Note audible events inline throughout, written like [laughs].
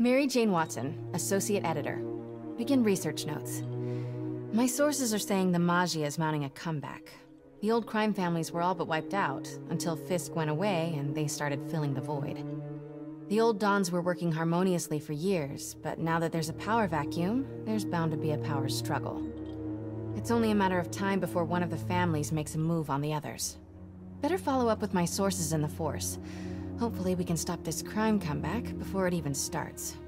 Mary Jane Watson, Associate Editor. Begin research notes. My sources are saying the Maggia is mounting a comeback. The old crime families were all but wiped out, until Fisk went away and they started filling the void. The old Dons were working harmoniously for years, but now that there's a power vacuum, there's bound to be a power struggle. It's only a matter of time before one of the families makes a move on the others. Better follow up with my sources in the Force. Hopefully we can stop this crime comeback before it even starts.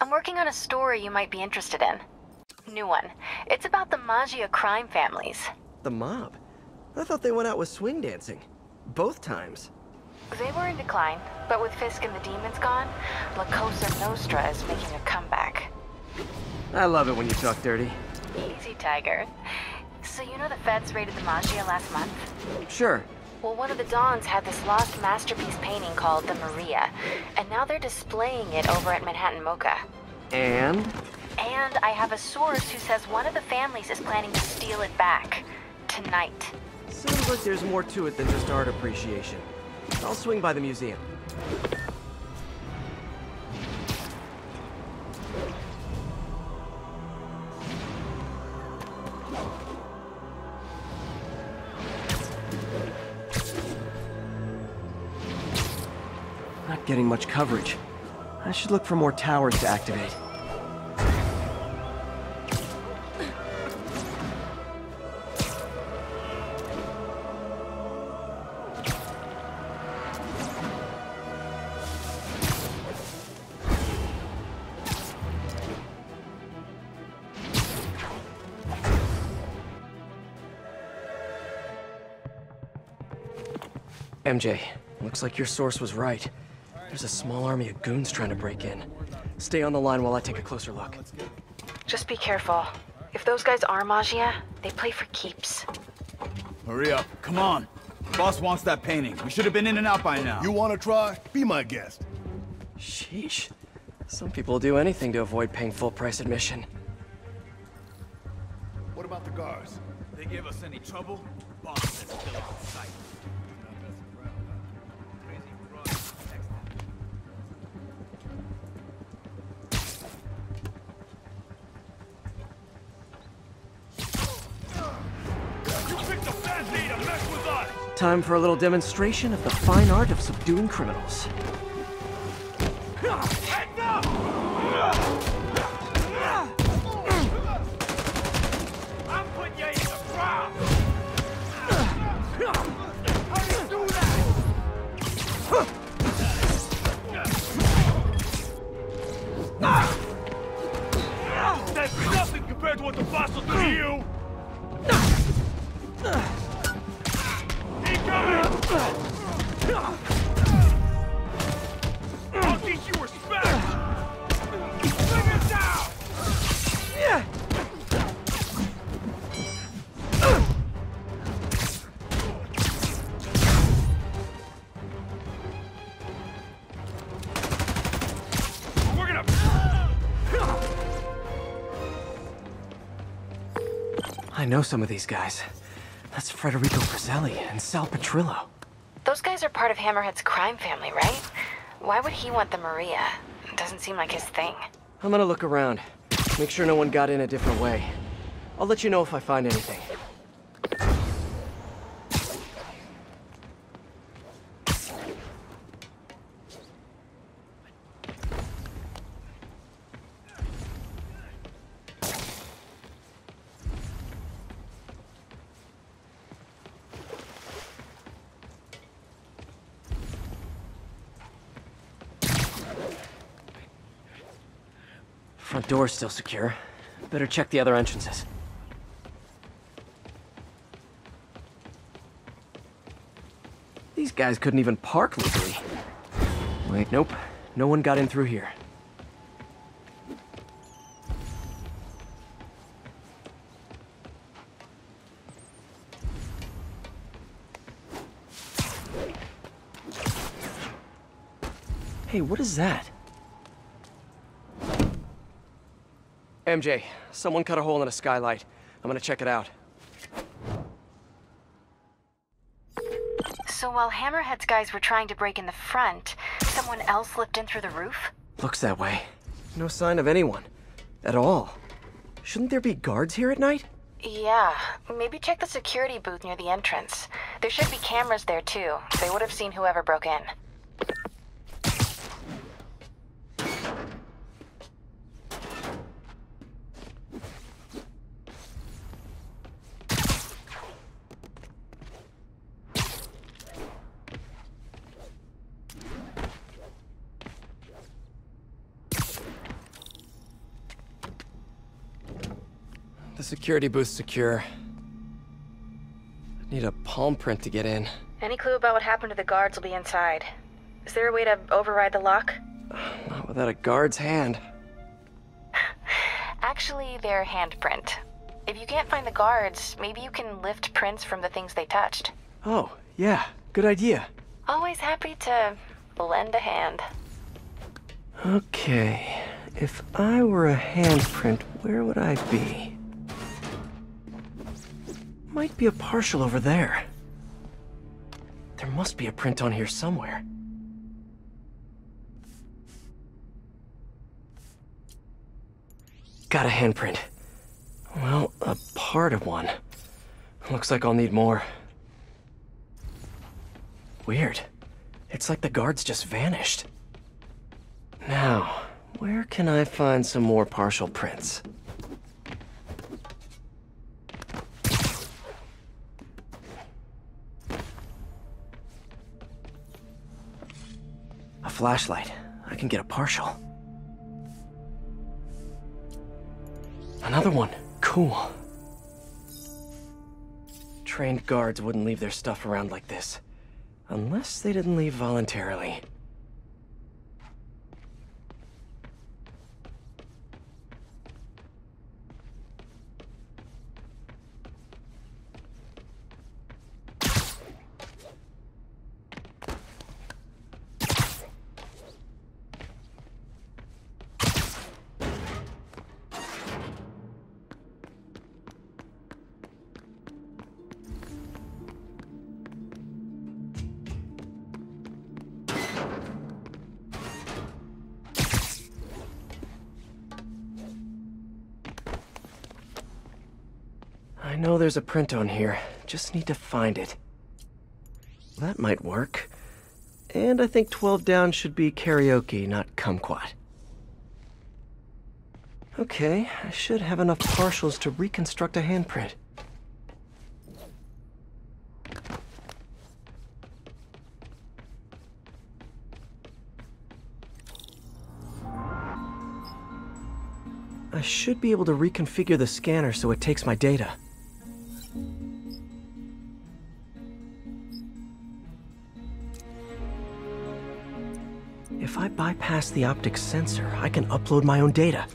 I'm working on a story you might be interested in. New one. It's about the Maggia crime families. The mob? I thought they went out with swing dancing. Both times. They were in decline, but with Fisk and the demons gone, La Cosa Nostra is making a comeback. I love it when you talk dirty. Easy, Tiger. So you know the feds raided the Maggia last month? Sure. Well, one of the Dons had this lost masterpiece painting called the Maria, and now they're displaying it over at Manhattan MoCA. And? And I have a source who says one of the families is planning to steal it back. Tonight. Seems like there's more to it than just art appreciation. I'll swing by the museum. Getting much coverage. I should look for more towers to activate. MJ, looks like your source was right. There's a small army of goons trying to break in. Stay on the line while I take a closer look. Just be careful. If those guys are Maggia, they play for keeps. Hurry up. Come on. Boss wants that painting. We should have been in and out by now. You want to try? Be my guest. Sheesh. Some people will do anything to avoid paying full price admission. What about the guards? They give us any trouble? Boss says kill us on sight. Time for a little demonstration of the fine art of subduing criminals. That's nothing compared to what the boss will do to you! I'll teach you respect! Bring down! Gonna... I know some of these guys. That's Federico Fratelli and Sal Petrillo. Those guys are part of Hammerhead's crime family, right? Why would he want the Maria? Doesn't seem like his thing. I'm gonna look around. Make sure no one got in a different way. I'll let you know if I find anything. Front door's still secure. Better check the other entrances. These guys couldn't even park legally. Wait, nope. No one got in through here. Hey, what is that? MJ, someone cut a hole in a skylight. I'm gonna check it out. So while Hammerhead's guys were trying to break in the front, someone else slipped in through the roof? Looks that way. No sign of anyone. At all. Shouldn't there be guards here at night? Yeah, maybe check the security booth near the entrance. There should be cameras there too. They would have seen whoever broke in. Security booth's secure. I need a palm print to get in. Any clue about what happened to the guards will be inside. Is there a way to override the lock? [sighs] Not without a guard's hand. [sighs] Actually, their handprint. If you can't find the guards, maybe you can lift prints from the things they touched. Oh, yeah, good idea. Always happy to lend a hand. Okay, if I were a handprint, where would I be? Might be a partial over there. There must be a print on here somewhere. Got a handprint. Well, a part of one. Looks like I'll need more. Weird. It's like the guards just vanished. Now, where can I find some more partial prints? Flashlight. I can get a partial. Another one. Cool. Trained guards wouldn't leave their stuff around like this. Unless they didn't leave voluntarily. There's a print on here. Just need to find it. That might work. And I think 12 down should be karaoke, not kumquat. Okay, I should have enough partials to reconstruct a handprint. I should be able to reconfigure the scanner so it takes my data. Bypass the optic sensor, I can upload my own data.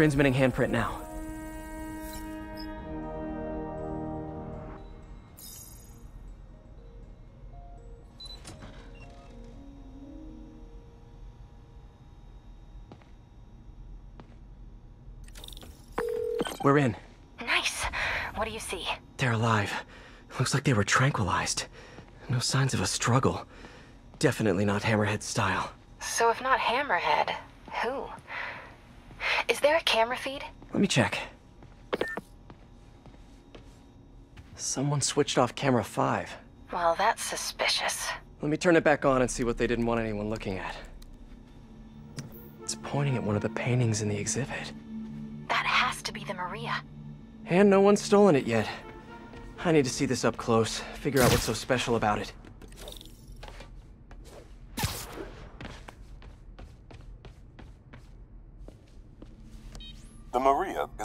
Transmitting handprint now. We're in. Nice. What do you see? They're alive. Looks like they were tranquilized. No signs of a struggle. Definitely not Hammerhead style. So if not Hammerhead, who? Is there a camera feed? Let me check. Someone switched off camera 5. Well, that's suspicious. Let me turn it back on and see what they didn't want anyone looking at. It's pointing at one of the paintings in the exhibit. That has to be the Maria. And no one's stolen it yet. I need to see this up close, figure out what's so special about it.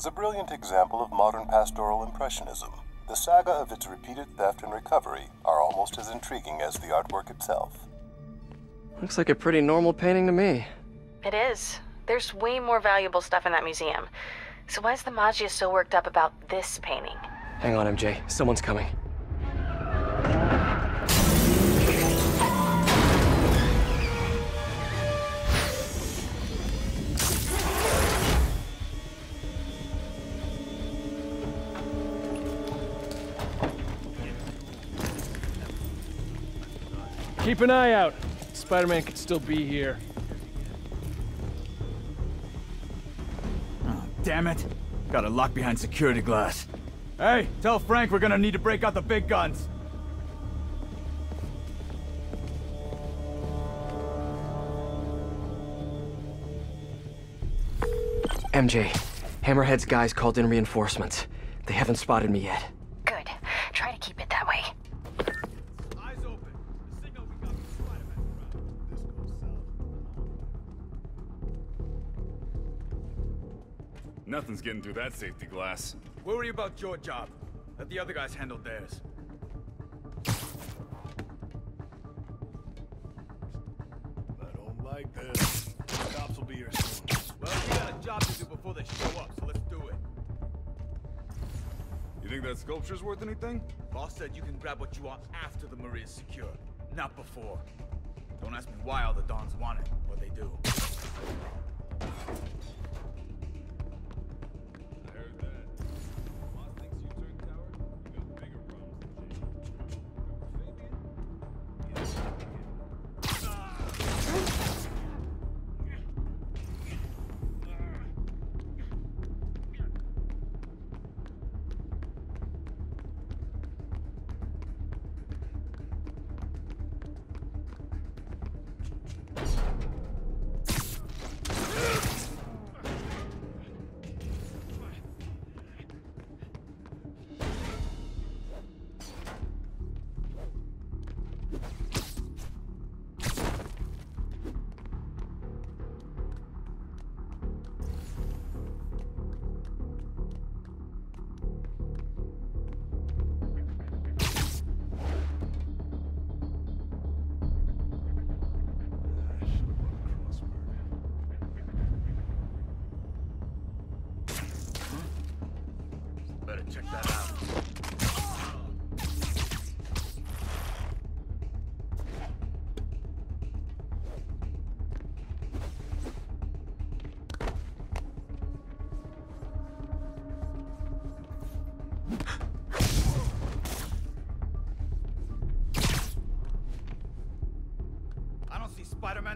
Is a brilliant example of modern pastoral impressionism. The saga of its repeated theft and recovery are almost as intriguing as the artwork itself. Looks like a pretty normal painting to me. It is. There's way more valuable stuff in that museum. So why is the Maggia so worked up about this painting? Hang on, MJ. Someone's coming. Keep an eye out. Spider-Man could still be here. Oh, damn it. Got a lock behind security glass. Hey, tell Frank we're gonna need to break out the big guns. MJ, Hammerhead's guys called in reinforcements. They haven't spotted me yet. Good. Try to keep it that way. Nothing's getting through that safety glass. Worry about your job. Let the other guys handle theirs. I don't like this. Cops will be here soon. Well, we got a job to do before they show up, so let's do it. You think that sculpture's worth anything? Boss said you can grab what you want after the Maria's secure, not before. Don't ask me why all the Dons want it, but they do.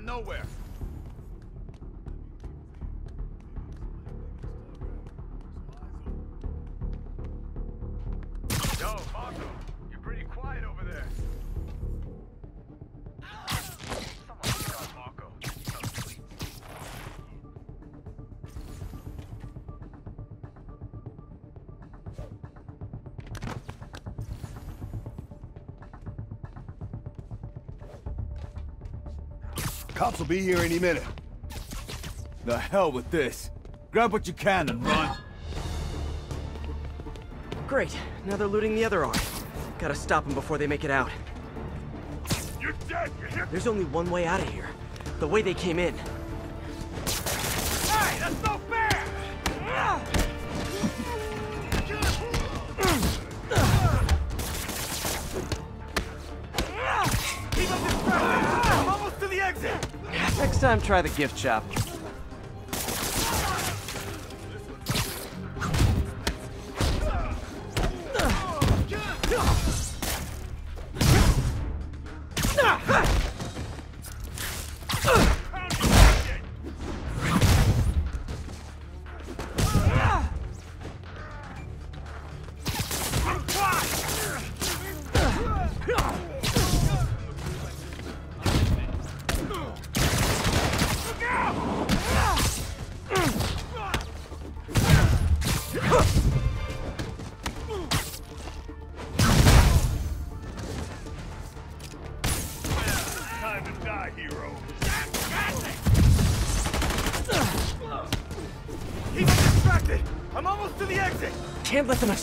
Nowhere. Will be here any minute. The hell with this. Grab what you can and run. Great. Now they're looting the other arm. Gotta stop them before they make it out. You're dead! You hear? There's only one way out of here. The way they came in. Time, try the gift shop.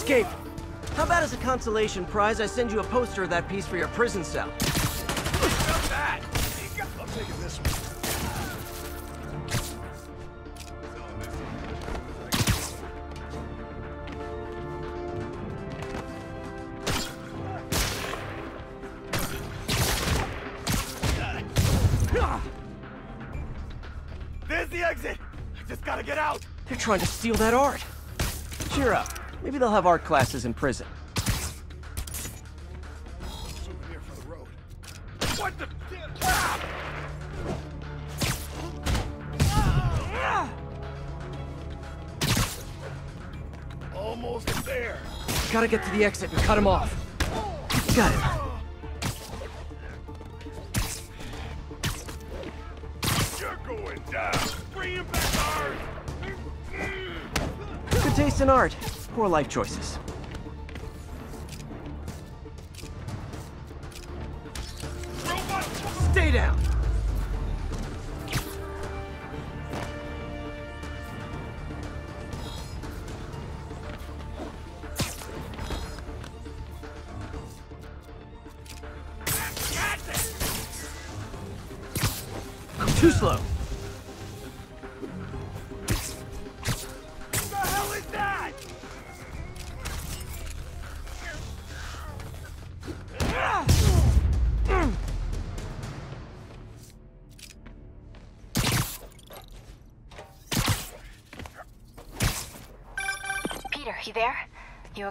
Escape. How about as a consolation prize, I send you a poster of that piece for your prison cell? I'm taking this one. There's the exit! I just gotta get out! They're trying to steal that art. Cheer up. Maybe they'll have art classes in prison. Souvenir for the road. What the? Almost there. Gotta get to the exit and cut him off. Got it. You're going down. Bring him back hard. Good taste in art. Poor life choices.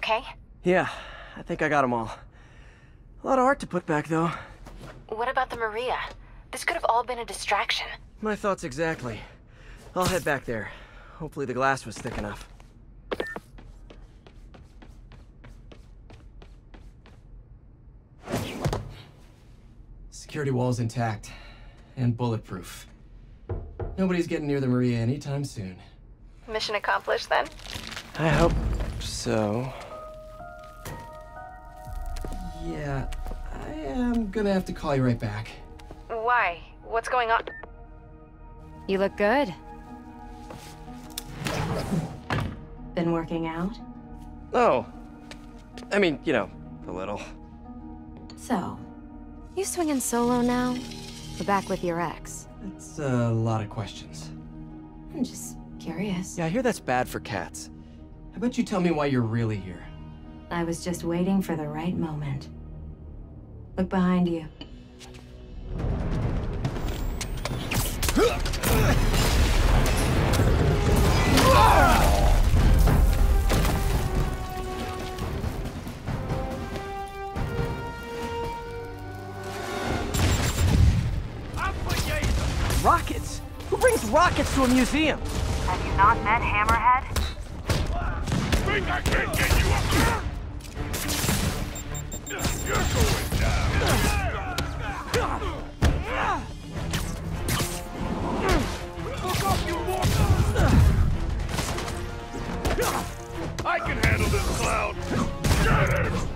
Okay? Yeah, I think I got them all. A lot of art to put back, though. What about the Maria? This could have all been a distraction. My thoughts exactly. I'll head back there. Hopefully the glass was thick enough. Security wall's intact. And bulletproof. Nobody's getting near the Maria anytime soon. Mission accomplished then? I hope so. Yeah, I am gonna have to call you right back. Why? What's going on? You look good. Been working out? Oh. I mean, you know, a little. So, you swinging solo now? Or back with your ex? It's a lot of questions. I'm just curious. Yeah, I hear that's bad for cats. How about you tell me why you're really here? I was just waiting for the right moment. Look behind you. Rockets? Who brings rockets to a museum? Have you not met Hammerhead? Think I can't get you up here? You're going down. You! I can handle this cloud. Get him!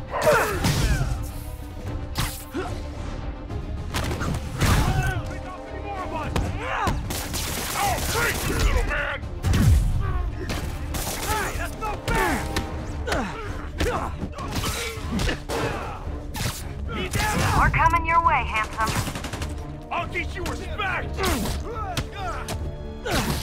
handsome. I'll teach you respect! Mm.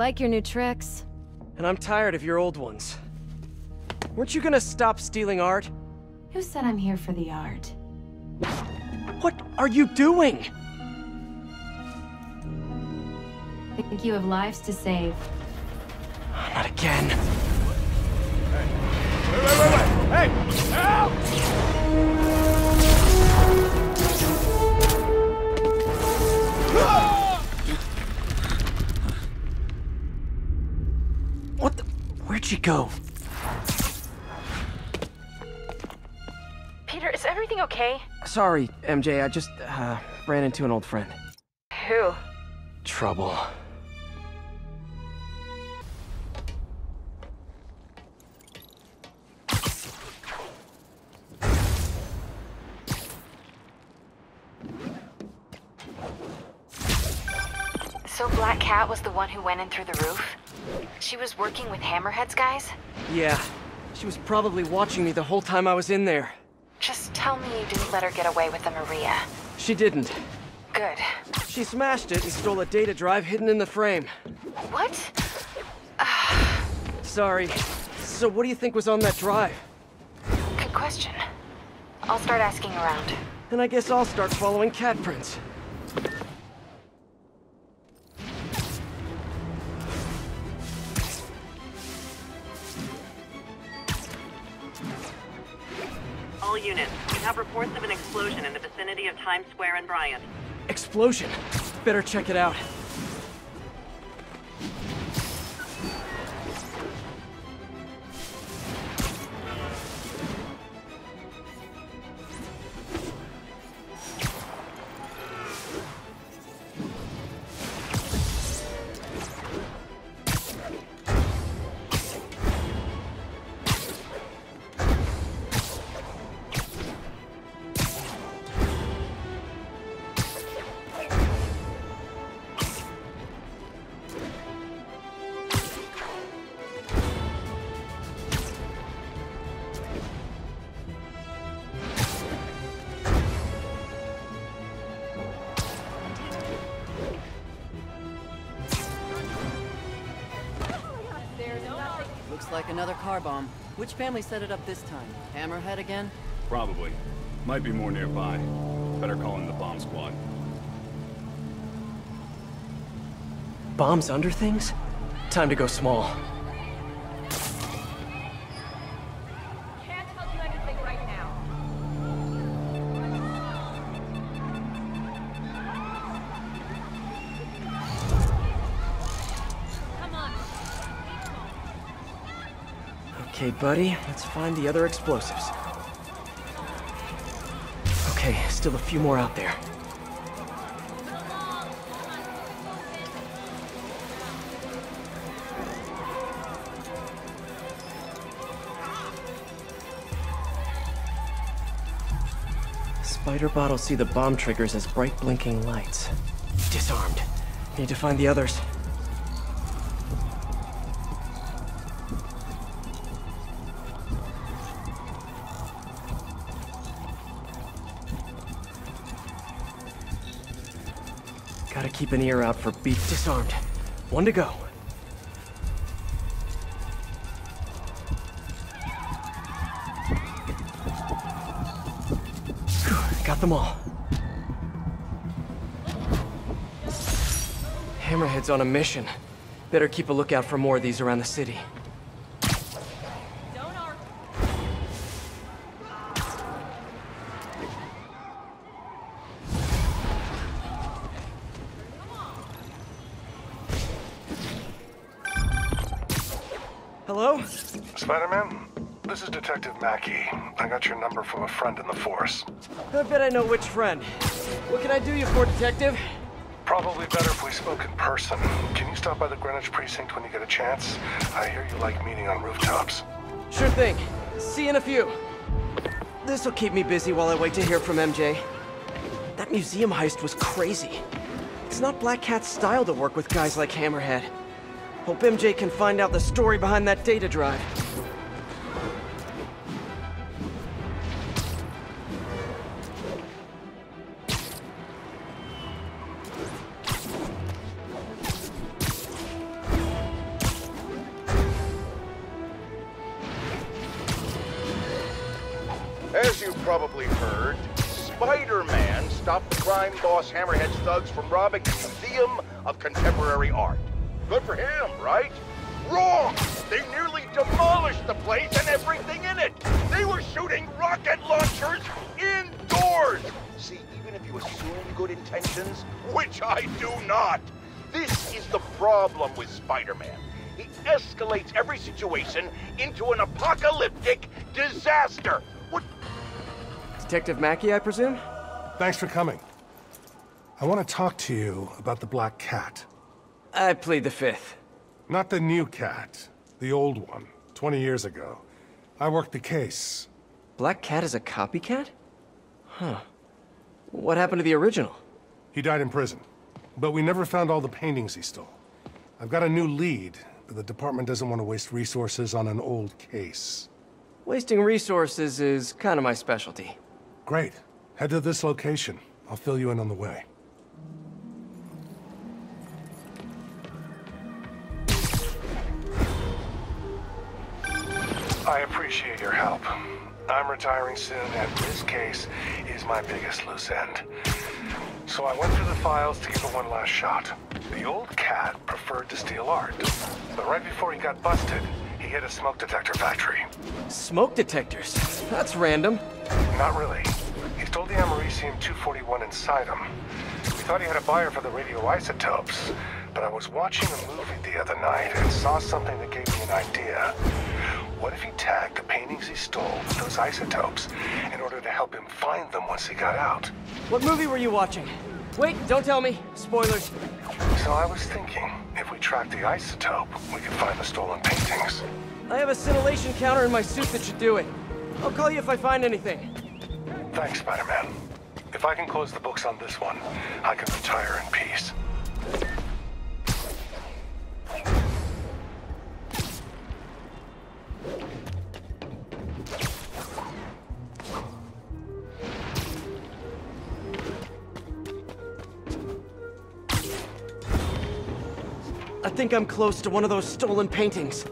Like your new tricks. And I'm tired of your old ones. Weren't you gonna stop stealing art? Who said I'm here for the art? What are you doing? I think you have lives to save. Not again. Wait, wait, wait, wait! Hey! Help! What the? Where'd she go? Peter, is everything okay? Sorry, MJ, I just, uh, ran into an old friend. Who? Trouble. So Black Cat was the one who went in through the roof? She was working with Hammerhead's guys? Yeah. She was probably watching me the whole time I was in there. Just tell me you didn't let her get away with the Maria. She didn't. Good. She smashed it and stole a data drive hidden in the frame. What? [sighs] Sorry. So what do you think was on that drive? Good question. I'll start asking around. And I guess I'll start following cat prints. Times Square and Bryant. Explosion. Better check it out. Car bomb. Which family set it up this time? Hammerhead again? Probably. Might be more nearby. Better call in the bomb squad. Bombs under things? Time to go small. Okay, buddy, let's find the other explosives. Okay, still a few more out there. Spider bot will see the bomb triggers as bright blinking lights. Disarmed. Need to find the others. Keep an ear out for beat disarmed. One to go. [sighs] Got them all. Hammerhead's on a mission. Better keep a lookout for more of these around the city. I got your number from a friend in the force. I bet I know which friend. What can I do you for, detective? Probably better if we spoke in person. Can you stop by the Greenwich precinct when you get a chance? I hear you like meeting on rooftops. Sure thing. See you in a few. This'll keep me busy while I wait to hear from MJ. That museum heist was crazy. It's not Black Cat's style to work with guys like Hammerhead. Hope MJ can find out the story behind that data drive. Every situation into an apocalyptic disaster. What Detective Mackey, I presume? Thanks for coming. I want to talk to you about the Black Cat. I plead the fifth. Not the new cat, the old one, 20 years ago. I worked the case. Black Cat is a copycat? Huh. What happened to the original? He died in prison, but we never found all the paintings he stole. I've got a new lead, but the department doesn't want to waste resources on an old case. Wasting resources is kind of my specialty. Great. Head to this location. I'll fill you in on the way. I appreciate your help. I'm retiring soon, and this case is my biggest loose end. So I went through the files to give it one last shot. The old cat preferred to steal art. But right before he got busted, he hit a smoke detector factory. Smoke detectors? That's random. Not really. He stole the Americium-241 inside him. We thought he had a buyer for the radioisotopes, but I was watching a movie the other night and saw something that gave me an idea. What if he tagged the paintings he stole with those isotopes in order help him find them once he got out? What movie were you watching? Wait, don't tell me. Spoilers. So I was thinking, if we track the isotope, we could find the stolen paintings. I have a scintillation counter in my suit that should do it. I'll call you if I find anything. Thanks, Spider-Man. If I can close the books on this one, I can retire in peace. Think I'm close to one of those stolen paintings.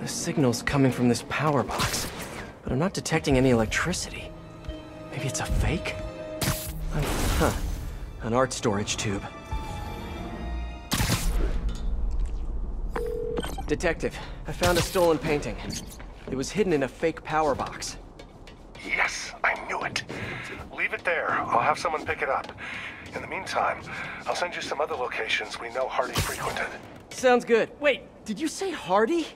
The signal's coming from this power box, but I'm not detecting any electricity. Maybe it's a fake? Huh. An art storage tube. Detective, I found a stolen painting. It was hidden in a fake power box. Yes, I knew it. Leave it there. I'll have someone pick it up. In the meantime, I'll send you some other locations we know Hardy frequented. Sounds good. Wait, did you say Hardy?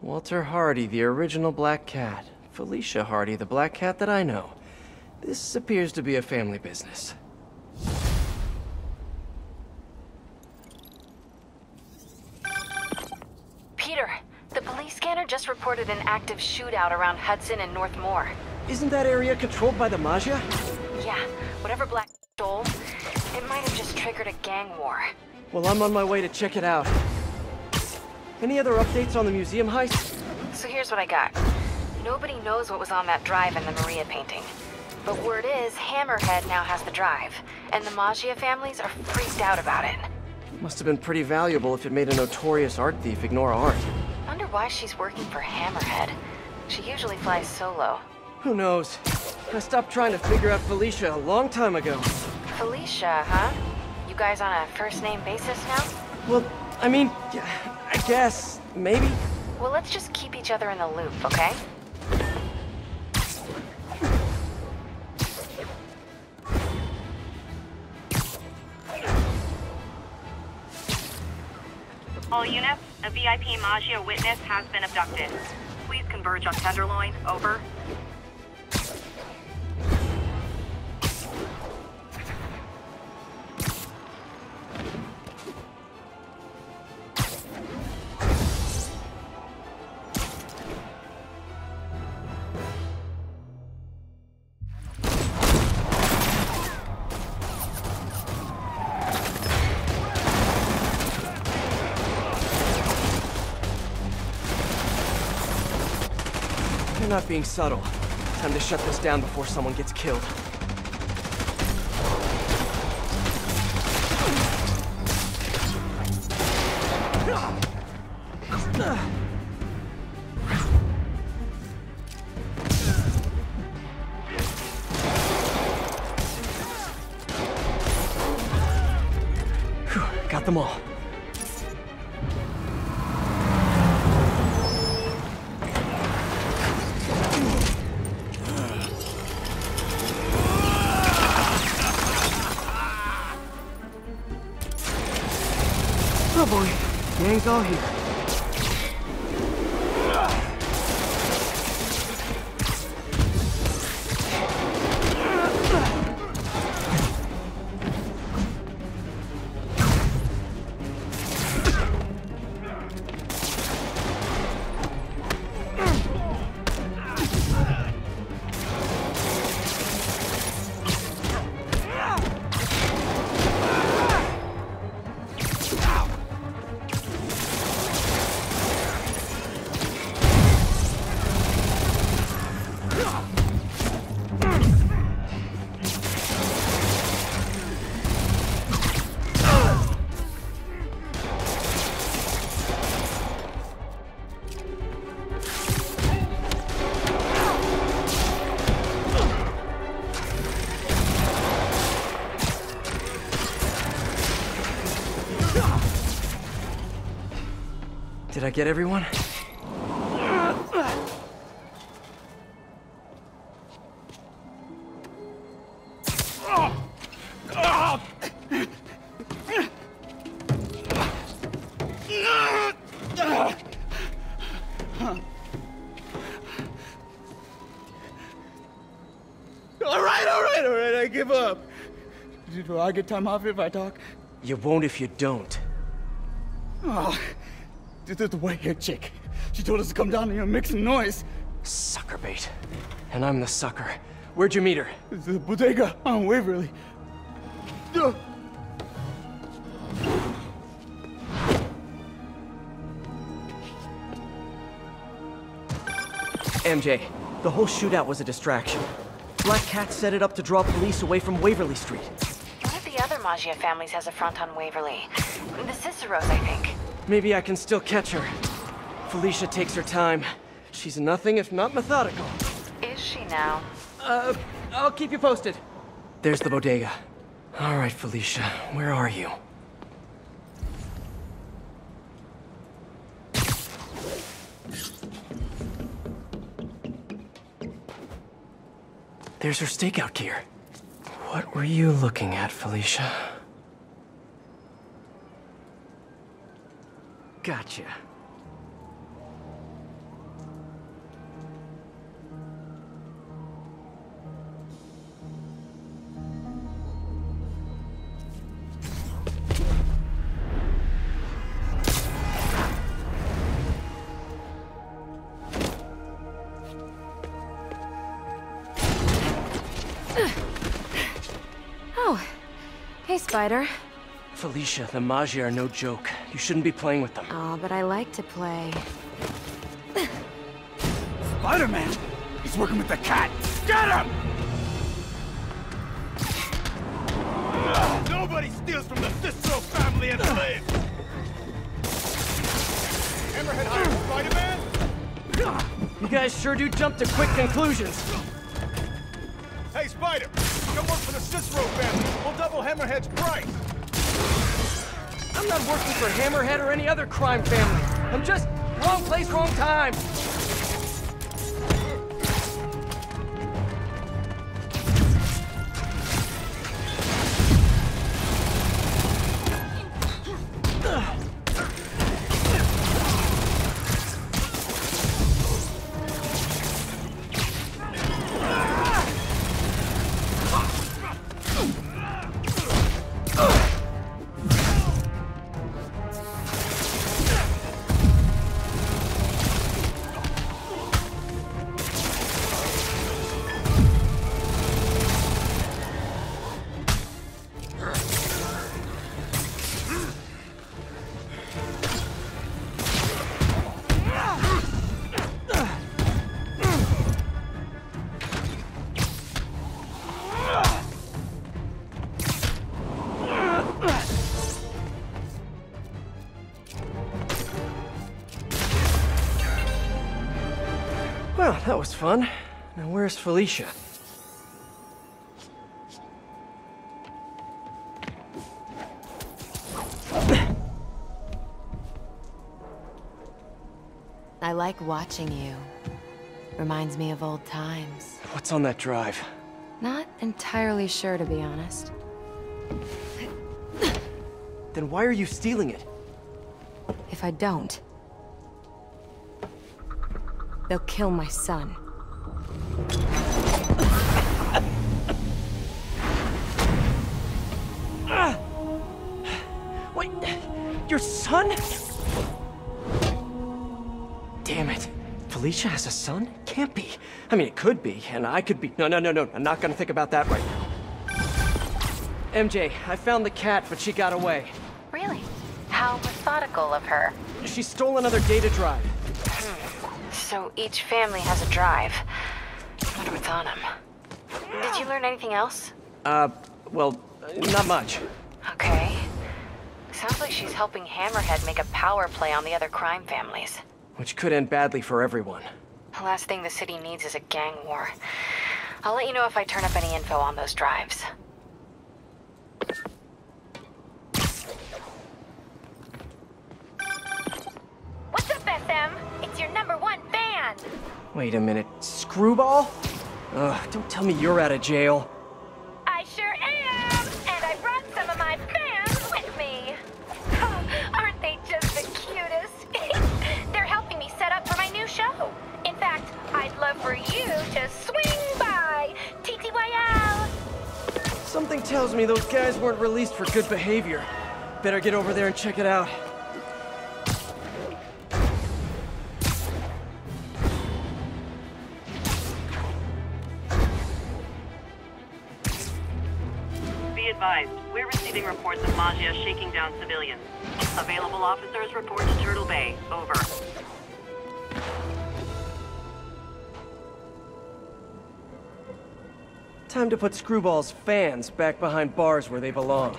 Walter Hardy, the original Black Cat. Felicia Hardy, the Black Cat that I know. This appears to be a family business. Peter, the police scanner just reported an active shootout around Hudson and North Moore. Isn't that area controlled by the Maggia? Yeah, whatever Black stole, it might have just triggered a gang war. Well, I'm on my way to check it out. Any other updates on the museum heist? So here's what I got. Nobody knows what was on that drive in the Maria painting. But word is, Hammerhead now has the drive, and the Maggia families are freaked out about it. Must have been pretty valuable if it made a notorious art thief ignore art. Wonder why she's working for Hammerhead. She usually flies solo. Who knows? I stopped trying to figure out Felicia a long time ago. Felicia, huh? You guys on a first name basis now? Well, I mean, I guess, maybe. Well, let's just keep each other in the loop, okay? All units, a VIP Maggia witness has been abducted. Please converge on Tenderloin. Over. Not being subtle. Time to shut this down before someone gets killed. All here. Get everyone? All right, all right, all right, I give up. Do I get time off if I talk? You won't if you don't. Oh, the, the, the white-haired chick. She told us to come down here and make some noise. Sucker bait. And I'm the sucker. Where'd you meet her? The bodega on Waverly. Ugh. MJ, the whole shootout was a distraction. Black Cat set it up to draw police away from Waverly Street. One of the other Maggia families has a front on Waverly. The Ciceros, I think. Maybe I can still catch her. Felicia takes her time. She's nothing if not methodical. Is she now? Uh, I'll keep you posted. There's the bodega. All right, Felicia, where are you? There's her stakeout gear. What were you looking at, Felicia? Gotcha. Oh. Hey, Spider. Felicia, the Maggia are no joke. You shouldn't be playing with them. Oh, but I like to play. Spider-Man! He's working with the cat! Get him! Nobody steals from the Cicero family and lives! Hammerhead hired Spider-Man? You guys sure do jump to quick conclusions. Hey, Spider! Come work for the Cicero family. We'll double Hammerhead's price. I'm not working for Hammerhead or any other crime family. I'm just wrong place, wrong time. was fun. Now where's Felicia? I like watching you. Reminds me of old times. What's on that drive? Not entirely sure, to be honest. Then why are you stealing it? If I don't, they'll kill my son. Ah! Wait, your son? Damn it. Felicia has a son? Can't be. I mean, it could be, and I could be. No, no, no, no. I'm not gonna think about that right now. MJ, I found the cat, but she got away. Really? How methodical of her. She stole another data drive. So each family has a drive. I wonder what's on them. Did you learn anything else? Uh, well, not much. Okay. Sounds like she's helping Hammerhead make a power play on the other crime families. Which could end badly for everyone. The last thing the city needs is a gang war. I'll let you know if I turn up any info on those drives. What's up, SM? It's your number one fan. Wait a minute. Screwball? Ugh, don't tell me you're out of jail. I sure am, and I brought some of my fans with me. [sighs] Aren't they just the cutest? [laughs] They're helping me set up for my new show. In fact, I'd love for you to swing by TTYL. Something tells me those guys weren't released for good behavior. Better get over there and check it out. Receiving reports of Maggia shaking down civilians. Available officers report to Turtle Bay. Over. Time to put Screwball's fans back behind bars where they belong.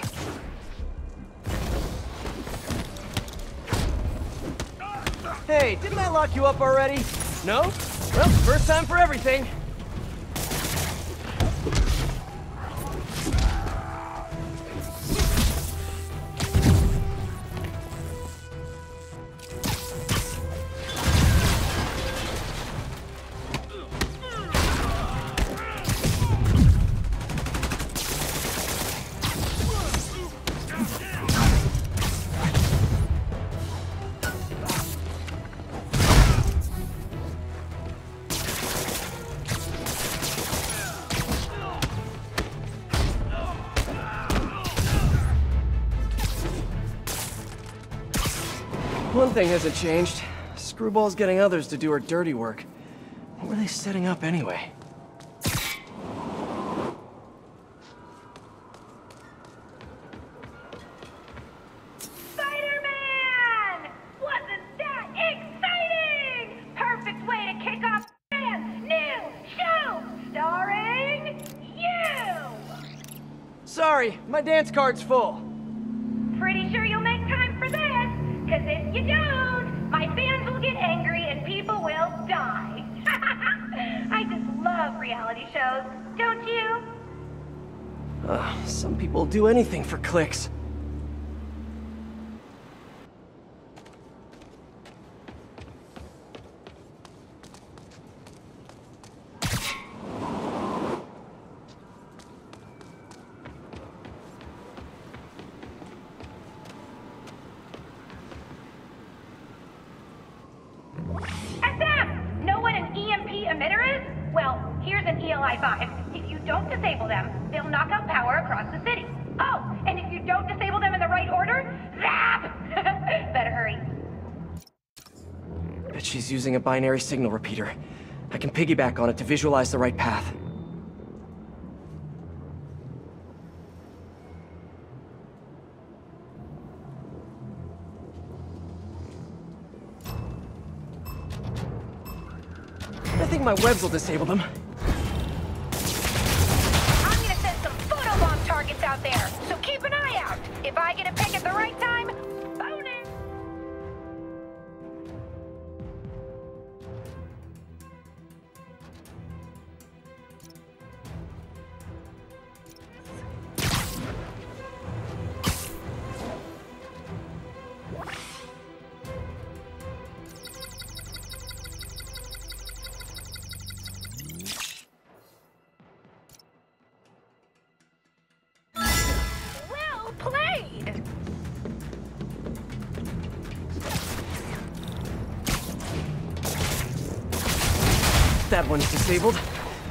Hey, didn't I lock you up already? No? Well, first time for everything. Thing hasn't changed. Screwball's getting others to do her dirty work. What were they setting up anyway? Spider-Man! Wasn't that exciting? Perfect way to kick off brand new show starring you. Sorry, my dance card's full. Reality shows, don't you? Uh, some people do anything for clicks. She's using a binary signal repeater. I can piggyback on it to visualize the right path. I think my webs will disable them.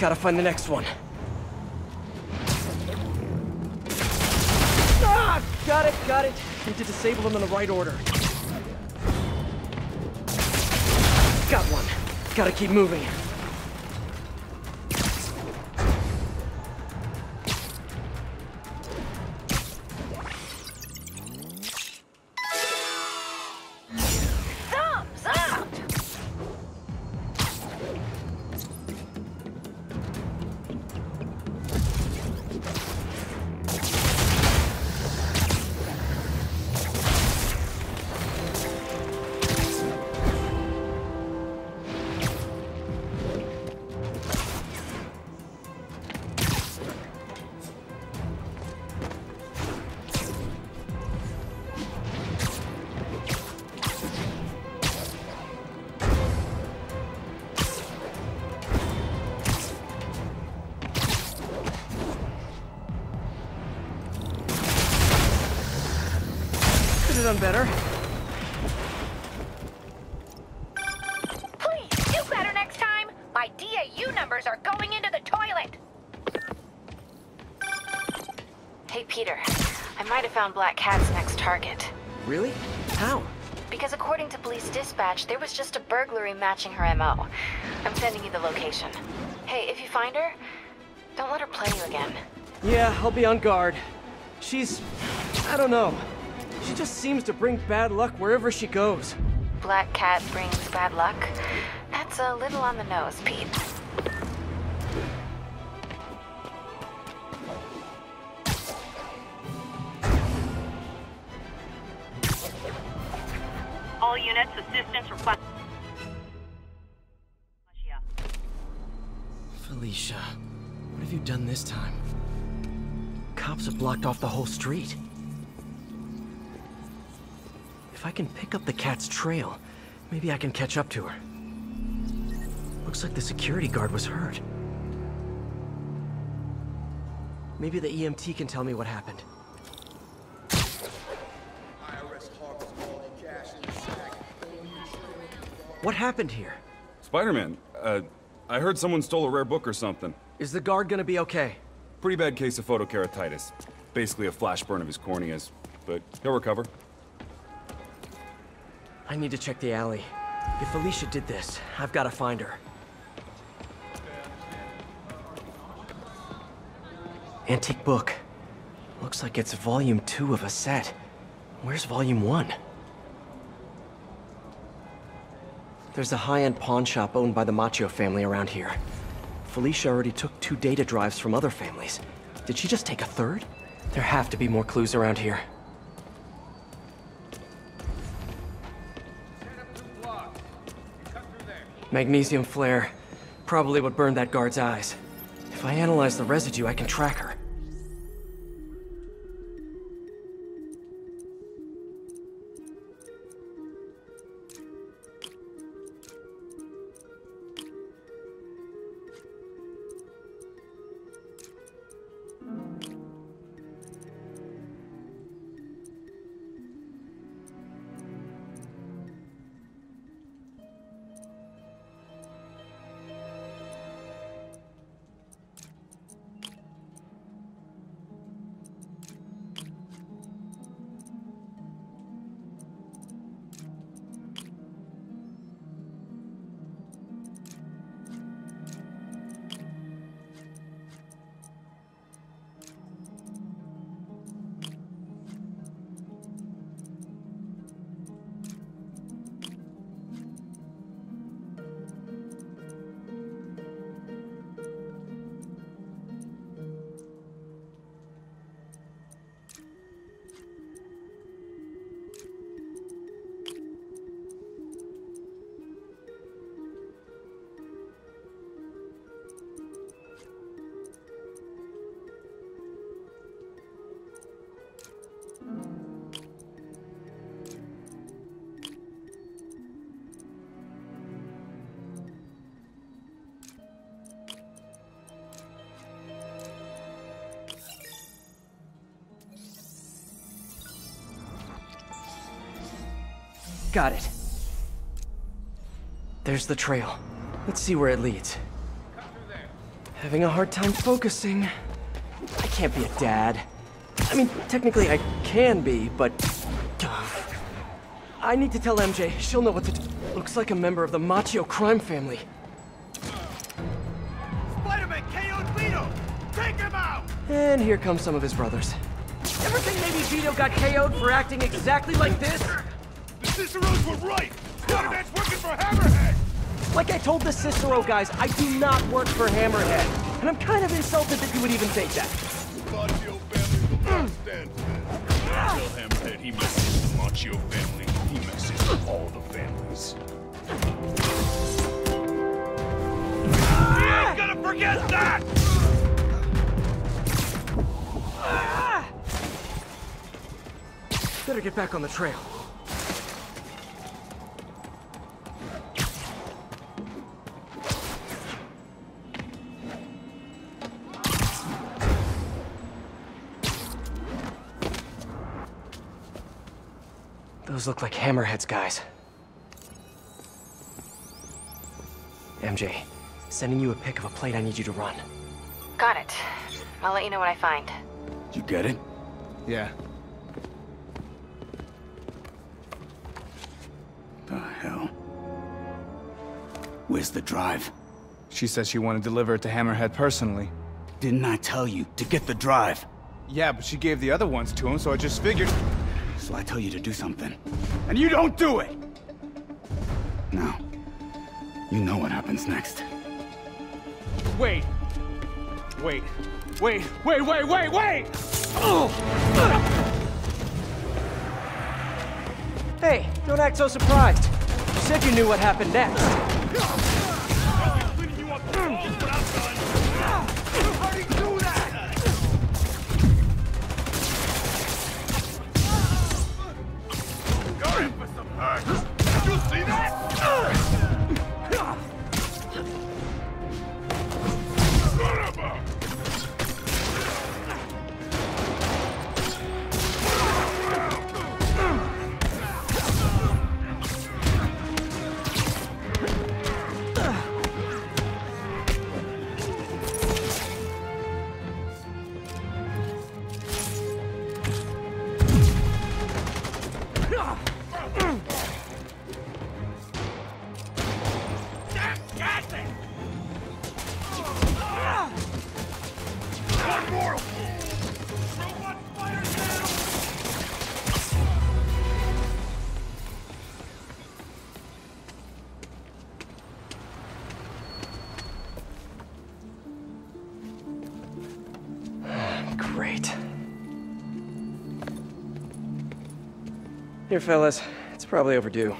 Gotta find the next one. Ah! Got it, got it. Need to disable them in the right order. Got one. Gotta keep moving. There was just a burglary matching her MO. I'm sending you the location. Hey, if you find her, don't let her play you again. Yeah, I'll be on guard. She's... I don't know. She just seems to bring bad luck wherever she goes. Black Cat brings bad luck? That's a little on the nose, Pete. All units, assistance request. Felicia, what have you done this time? Cops have blocked off the whole street. If I can pick up the cat's trail, maybe I can catch up to her. Looks like the security guard was hurt. Maybe the EMT can tell me what happened. What happened here? Spider-Man, uh, I heard someone stole a rare book or something. Is the guard gonna be okay? Pretty bad case of photokeratitis. Basically a flash burn of his corneas, but he'll recover. I need to check the alley. If Felicia did this, I've got to find her. Antique book. Looks like it's volume two of a set. Where's volume one? There's a high-end pawn shop owned by the Machio family around here. Felicia already took two data drives from other families. Did she just take a third? There have to be more clues around here. Magnesium flare. Probably what burned that guard's eyes. If I analyze the residue, I can track her. Got it. There's the trail. Let's see where it leads. Having a hard time focusing. I can't be a dad. I mean, technically I can be, but... I need to tell MJ. She'll know what to do. Looks like a member of the Machio crime family. Spider-Man KO'd Vito! Take him out! And here come some of his brothers. Ever think maybe Vito got KO'd for acting exactly like this? Ciceros were right! Spider-Man's working for Hammerhead! Like I told the Cicero guys, I do not work for Hammerhead. And I'm kind of insulted that you would even think that. Machio family will not stand for this. Tell Hammerhead he messes the Machio family. He messes with all the families. Ah! He ain't gonna forget that! Ah! Better get back on the trail. Those look like Hammerhead's guys. MJ, sending you a pic of a plate I need you to run. Got it. I'll let you know what I find. You get it? Yeah. The hell? Where's the drive? She says she wanted to deliver it to Hammerhead personally. Didn't I tell you to get the drive? Yeah, but she gave the other ones to him, so I just figured... So I tell you to do something. And you don't do it! Now, you know what happens next. Wait. Wait. Wait, wait, wait, wait, wait! Hey, don't act so surprised. You said you knew what happened next. In for Here, fellas. It's probably overdue.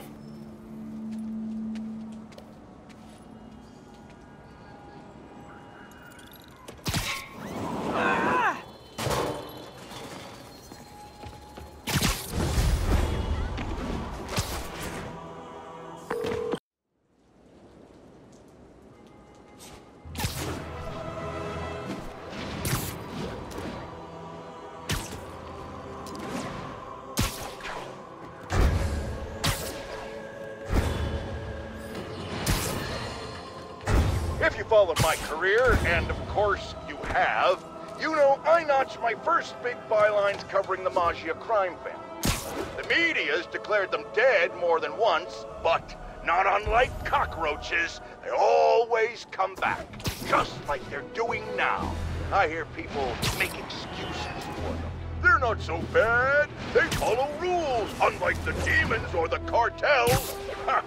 Followed my career, and of course you have, you know I notched my first big bylines covering the Maggia crime family. The media's declared them dead more than once, but not unlike cockroaches, they always come back, just like they're doing now. I hear people make excuses for them. They're not so bad. They follow rules, unlike the demons or the cartels. [laughs]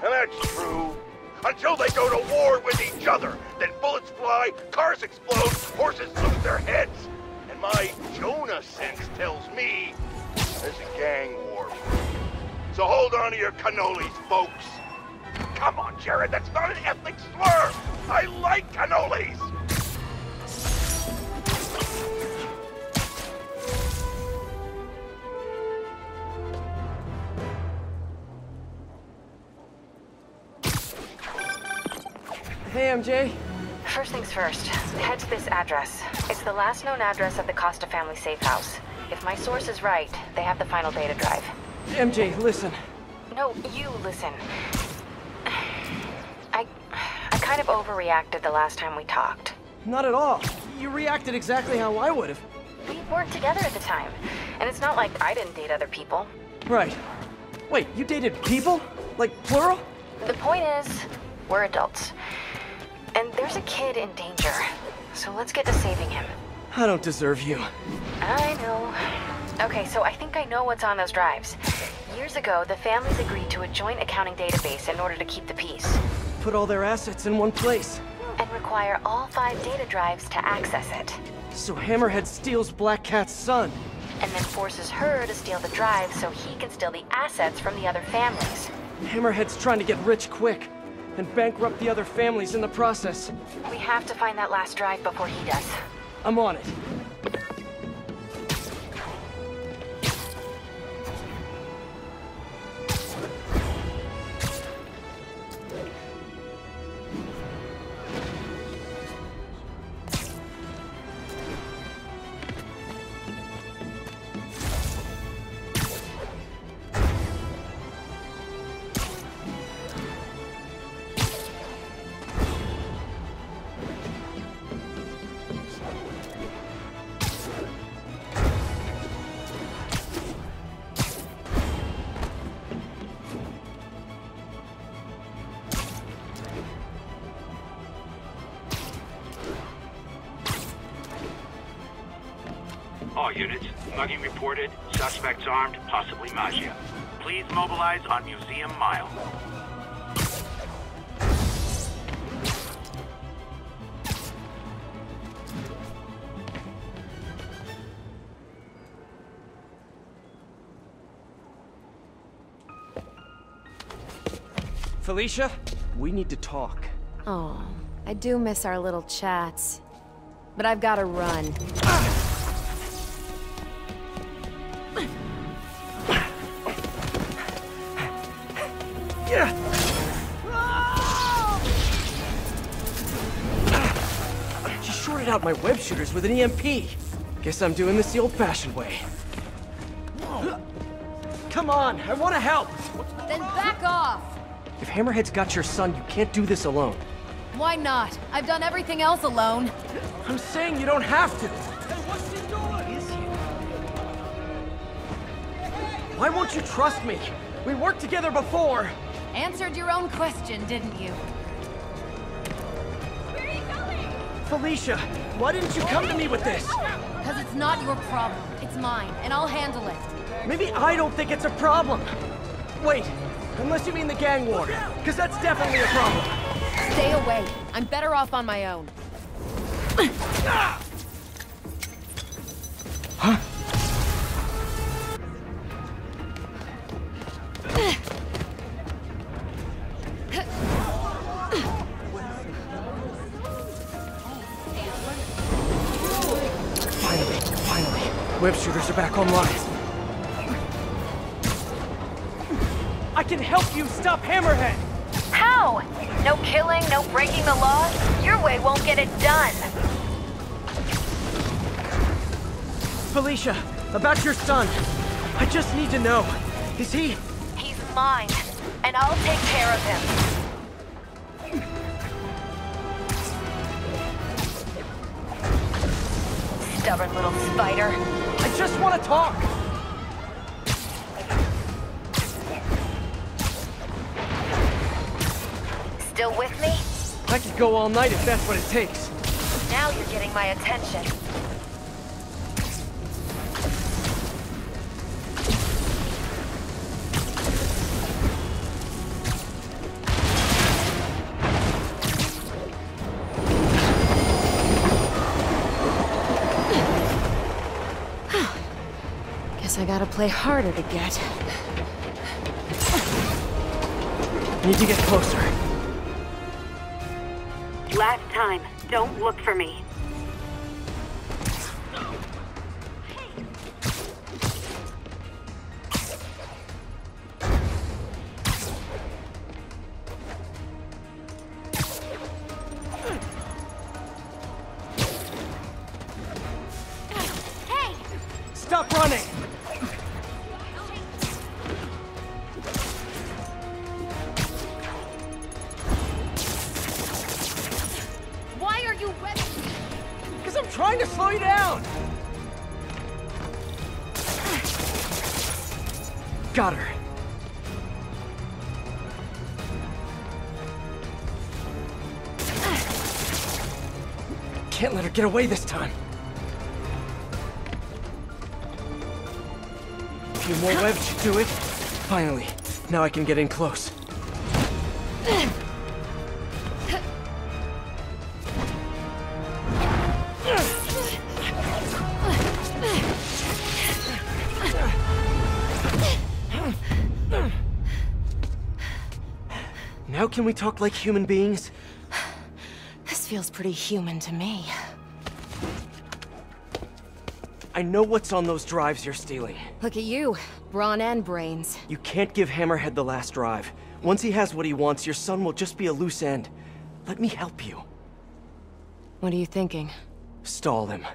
And that's true. Until they go to war with each other. Then bullets fly, cars explode, horses lose their heads. And my Jonah sense tells me there's a gang war. So hold on to your cannolis, folks. Come on, Jared, that's not an ethnic slur. I like cannolis. Hey, MJ. First things first, head to this address. It's the last known address of the Costa family safe house. If my source is right, they have the final data drive. MJ, listen. No, you listen. I I kind of overreacted the last time we talked. not at all. You reacted exactly how I would have. We worked together at the time, and it's not like I didn't date other people. Right. Wait, you dated people? Like, plural? The point is, we're adults. And there's a kid in danger. So let's get to saving him. I don't deserve you. I know. Okay, so I think I know what's on those drives. Years ago, the families agreed to a joint accounting database in order to keep the peace. Put all their assets in one place. And require all five data drives to access it. So Hammerhead steals Black Cat's son. And then forces her to steal the drives so he can steal the assets from the other families. Hammerhead's trying to get rich quick. And bankrupt the other families in the process. We have to find that last drive before he does. I'm on it. All units, mugging reported, suspects armed, possibly Maggia. Please mobilize on Museum Mile. Felicia, we need to talk. Oh, I do miss our little chats. But I've got to run. Yeah. Out my web shooters with an EMP. Guess I'm doing this the old-fashioned way. Come on, I want to help. Then back off! If Hammerhead's got your son, you can't do this alone. Why not? I've done everything else alone. I'm saying you don't have to. Why won't you trust me? We worked together before. Answered your own question, didn't you? Felicia, why didn't you come to me with this? Because it's not your problem. It's mine, and I'll handle it. Maybe I don't think it's a problem. Wait, unless you mean the gang war, because that's definitely a problem. Stay away. I'm better off on my own. [laughs] about your son. I just need to know. Is he... He's mine, and I'll take care of him. Stubborn little spider. I just want to talk! Still with me? I could go all night if that's what it takes. Now you're getting my attention. Play harder to get. Need to get closer. Last time. Don't look for me. Get away this time. A few more webs should do it. Finally. Now I can get in close. Now can we talk like human beings? This feels pretty human to me. I know what's on those drives you're stealing. Look at you, brawn and brains. You can't give Hammerhead the last drive. Once he has what he wants, your son will just be a loose end. Let me help you. What are you thinking? Stall him.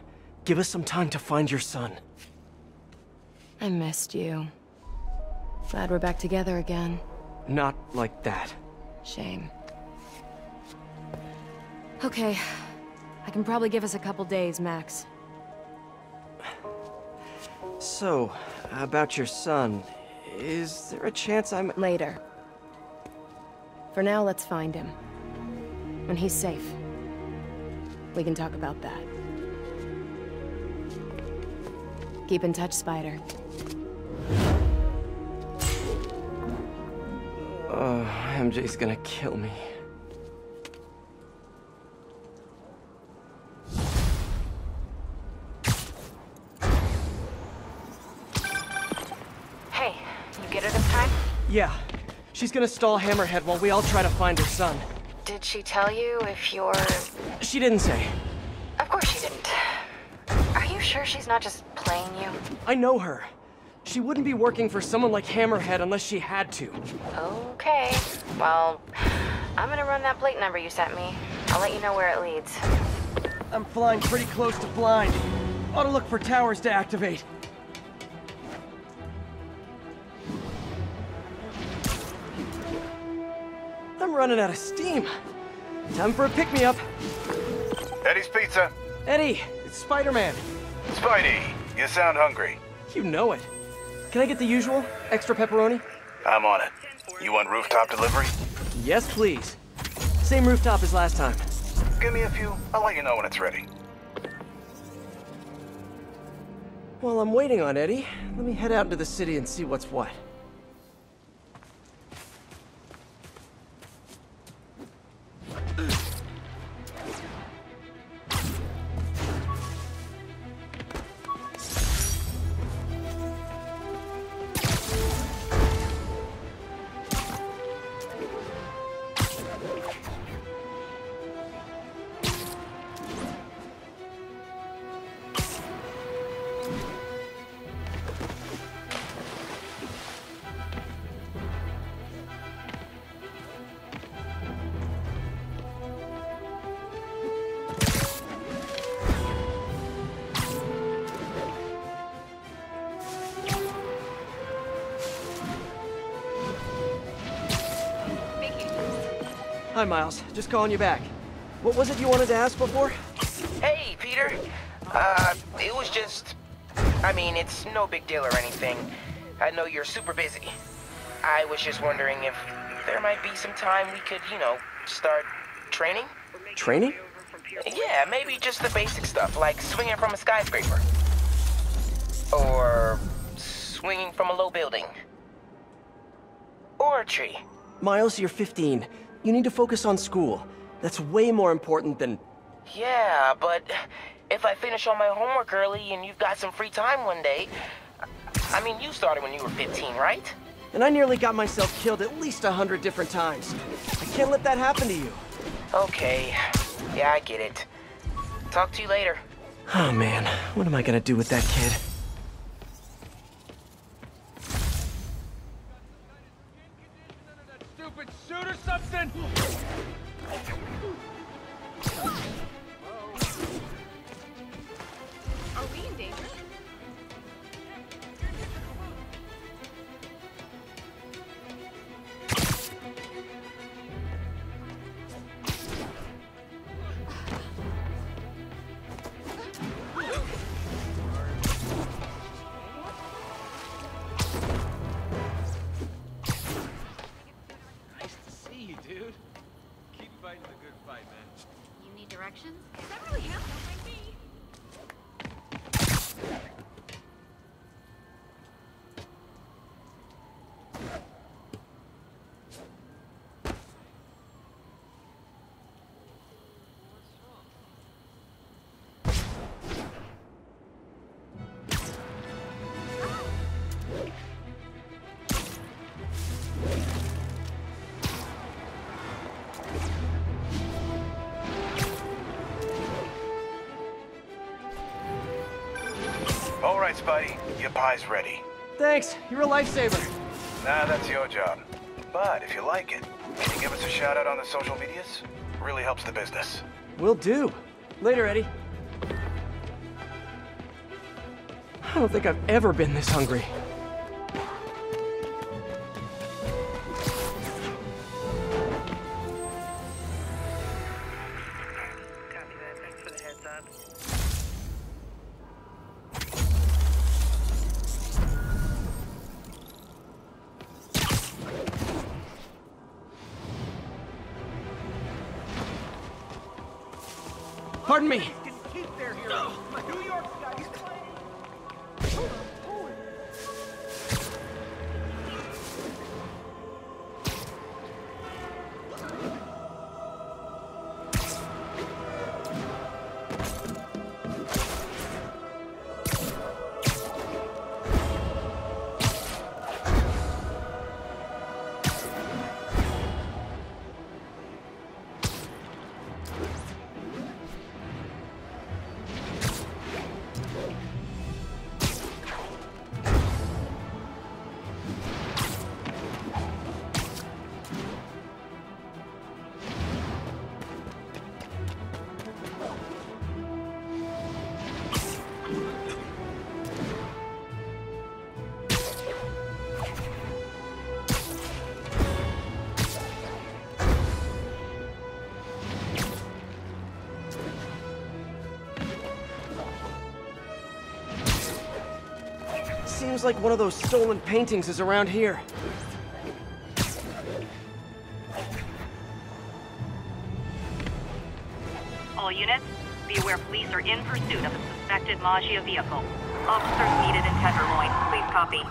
Give us some time to find your son. I missed you. Glad we're back together again. Not like that. Shame. Okay. I can probably give us a couple days, max. So, about your son. Is there a chance I'm... Later. For now, let's find him. When he's safe. We can talk about that. Keep in touch, Spider. Uh, oh, MJ's gonna kill me. Yeah. She's gonna stall Hammerhead while we all try to find her son. Did she tell you if you're... She didn't say. Of course she didn't. Are you sure she's not just playing you? I know her. She wouldn't be working for someone like Hammerhead unless she had to. Okay. Well, I'm gonna run that plate number you sent me. I'll let you know where it leads. I'm flying pretty close to blind. Ought to look for towers to activate. I'm running out of steam. Time for a pick-me-up. Eddie's Pizza. Eddie, it's Spider-Man. Spidey, you sound hungry. You know it. Can I get the usual? Extra pepperoni? I'm on it. You want rooftop delivery? Yes, please. Same rooftop as last time. Give me a few. I'll let you know when it's ready. While I'm waiting on Eddie, let me head out into the city and see what's what. Hi, Miles. Just calling you back. What was it you wanted to ask before? Hey, Peter. Uh, it was just... I mean, it's no big deal or anything. I know you're super busy. I was just wondering if there might be some time we could, you know, start training? Training? Yeah, maybe just the basic stuff, like swinging from a skyscraper. Or swinging from a low building. Or a tree. Miles, you're 15. You need to focus on school. That's way more important than... Yeah, but if I finish all my homework early and you've got some free time one day... I mean, you started when you were 15, right? And I nearly got myself killed at least a hundred different times. I can't let that happen to you. Okay. Yeah, I get it. Talk to you later. Oh man, what am I gonna do with that kid? Shoot Your pie's ready. Thanks, you're a lifesaver. Nah, that's your job. But if you like it, can you give us a shout out on the social medias? Really helps the business. Will do. Later, Eddie. I don't think I've ever been this hungry. Seems like one of those stolen paintings is around here. All units, be aware police are in pursuit of a suspected Maggia vehicle. Officers needed in Tenderloin. Please copy.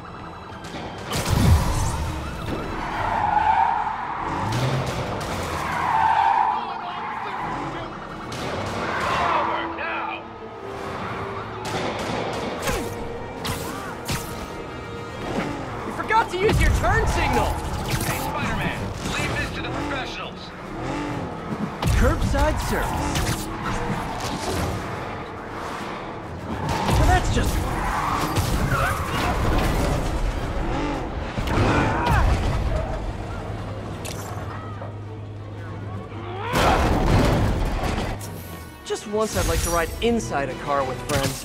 Ride inside a car with friends.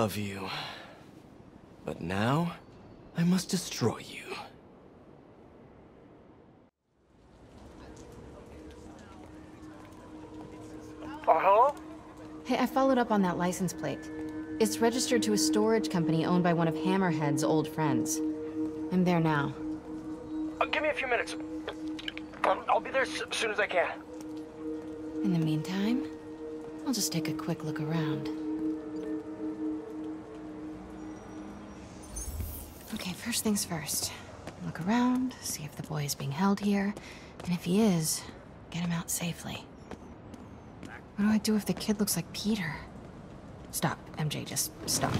Love you. But now, I must destroy you. Uh-huh? Hey, I followed up on that license plate. It's registered to a storage company owned by one of Hammerhead's old friends. I'm there now. Uh, give me a few minutes. Um, I'll be there as soon as I can. In the meantime, I'll just take a quick look around. First things first. Look around, see if the boy is being held here, and if he is, get him out safely. What do I do if the kid looks like Peter? Stop, MJ, just stop.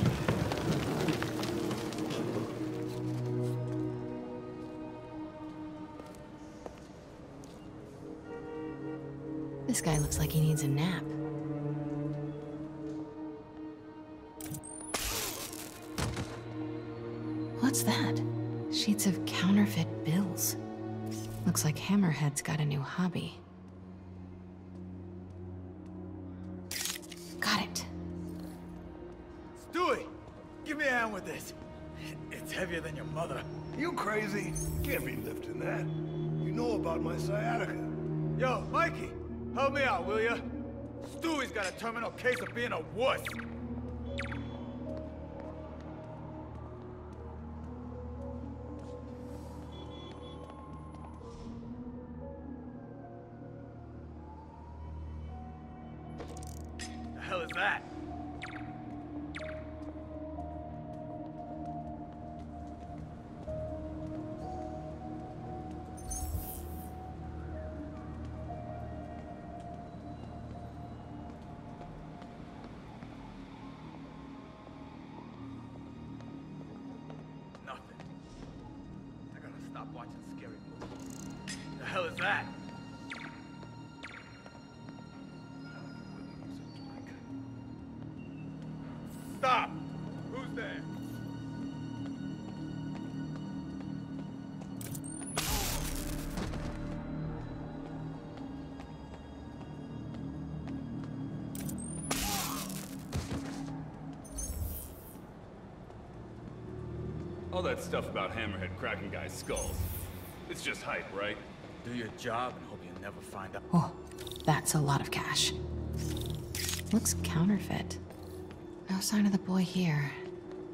This guy looks like he needs a nap. Counterfeit bills. Looks like Hammerhead's got a new hobby. Got it. Stewie, give me a hand with this. It's heavier than your mother. You crazy? Can't be lifting that. You know about my sciatica. Yo, Mikey, help me out, will ya? Stewie's got a terminal case of being a wuss. That stuff about Hammerhead cracking guys' skulls. It's just hype, right? Do your job and hope you never find out. Oh, that's a lot of cash. Looks counterfeit. No sign of the boy here.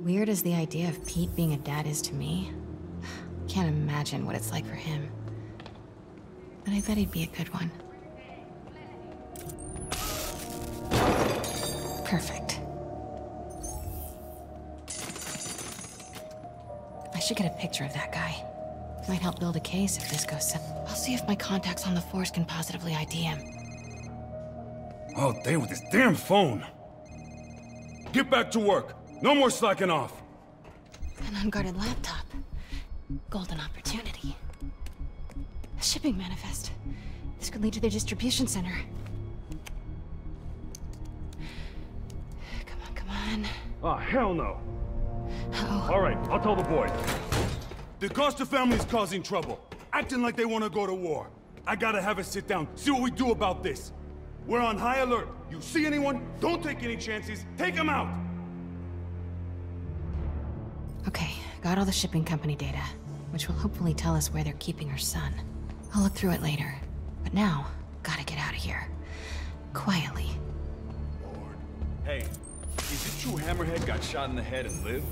Weird as the idea of Pete being a dad is to me. [sighs] Can't imagine what it's like for him. But I bet he'd be a good one. Perfect. Should get a picture of that guy. Might help build a case if this goes south. I'll see if my contacts on the force can positively ID him. Oh, All day with this damn phone. Get back to work. No more slacking off. An unguarded laptop. Golden opportunity. A shipping manifest. This could lead to their distribution center. Come on, come on. Oh, hell no. Oh. All right, I'll tell the boys. The Costa family is causing trouble, acting like they want to go to war. I gotta have a sit down, see what we do about this. We're on high alert. You see anyone? Don't take any chances. Take them out. Okay, got all the shipping company data, which will hopefully tell us where they're keeping her son. I'll look through it later. But now, gotta get out of here. Quietly. Hey, is it true Hammerhead got shot in the head and lived?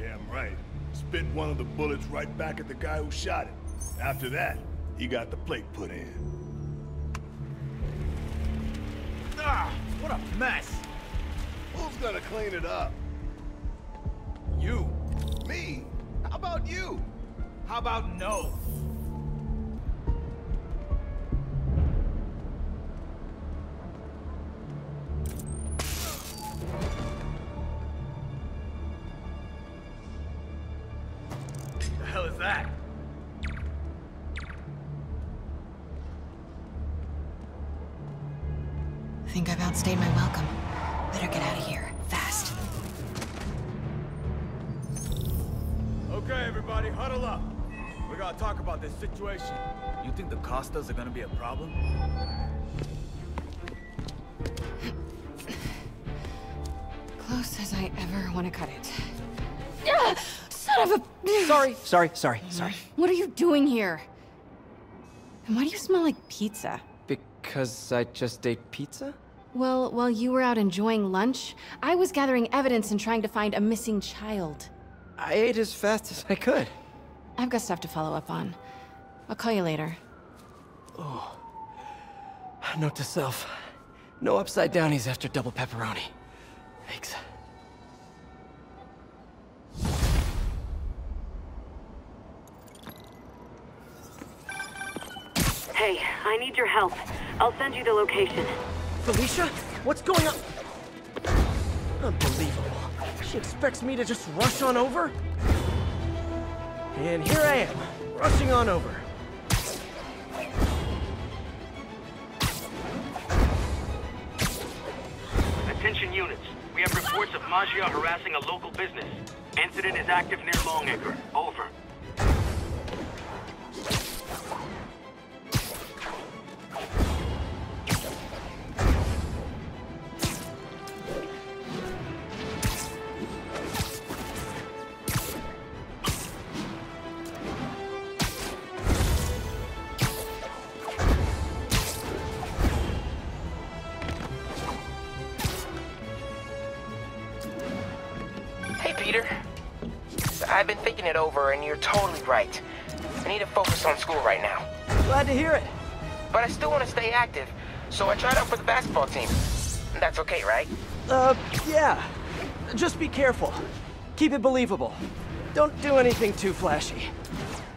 Damn right. Spit one of the bullets right back at the guy who shot it. After that, he got the plate put in. Ah, what a mess! Who's gonna clean it up? You. Me? How about you? How about no? Sorry, sorry, sorry, sorry. What are you doing here? And why do you smell like pizza? Because I just ate pizza? Well, while you were out enjoying lunch, I was gathering evidence and trying to find a missing child. I ate as fast as I could. I've got stuff to follow up on. I'll call you later. Oh. Note to self. No upside downies after double pepperoni. Thanks. Hey, I need your help. I'll send you the location. Felicia? What's going on? Unbelievable. She expects me to just rush on over? And here I am, rushing on over. Attention units. We have reports of Maggia harassing a local business. Incident is active near Longacre. Over. Peter. I've been thinking it over, and you're totally right. I need to focus on school right now. Glad to hear it. But I still want to stay active, so I tried out for the basketball team. That's okay, right? Uh, yeah. Just be careful. Keep it believable. Don't do anything too flashy.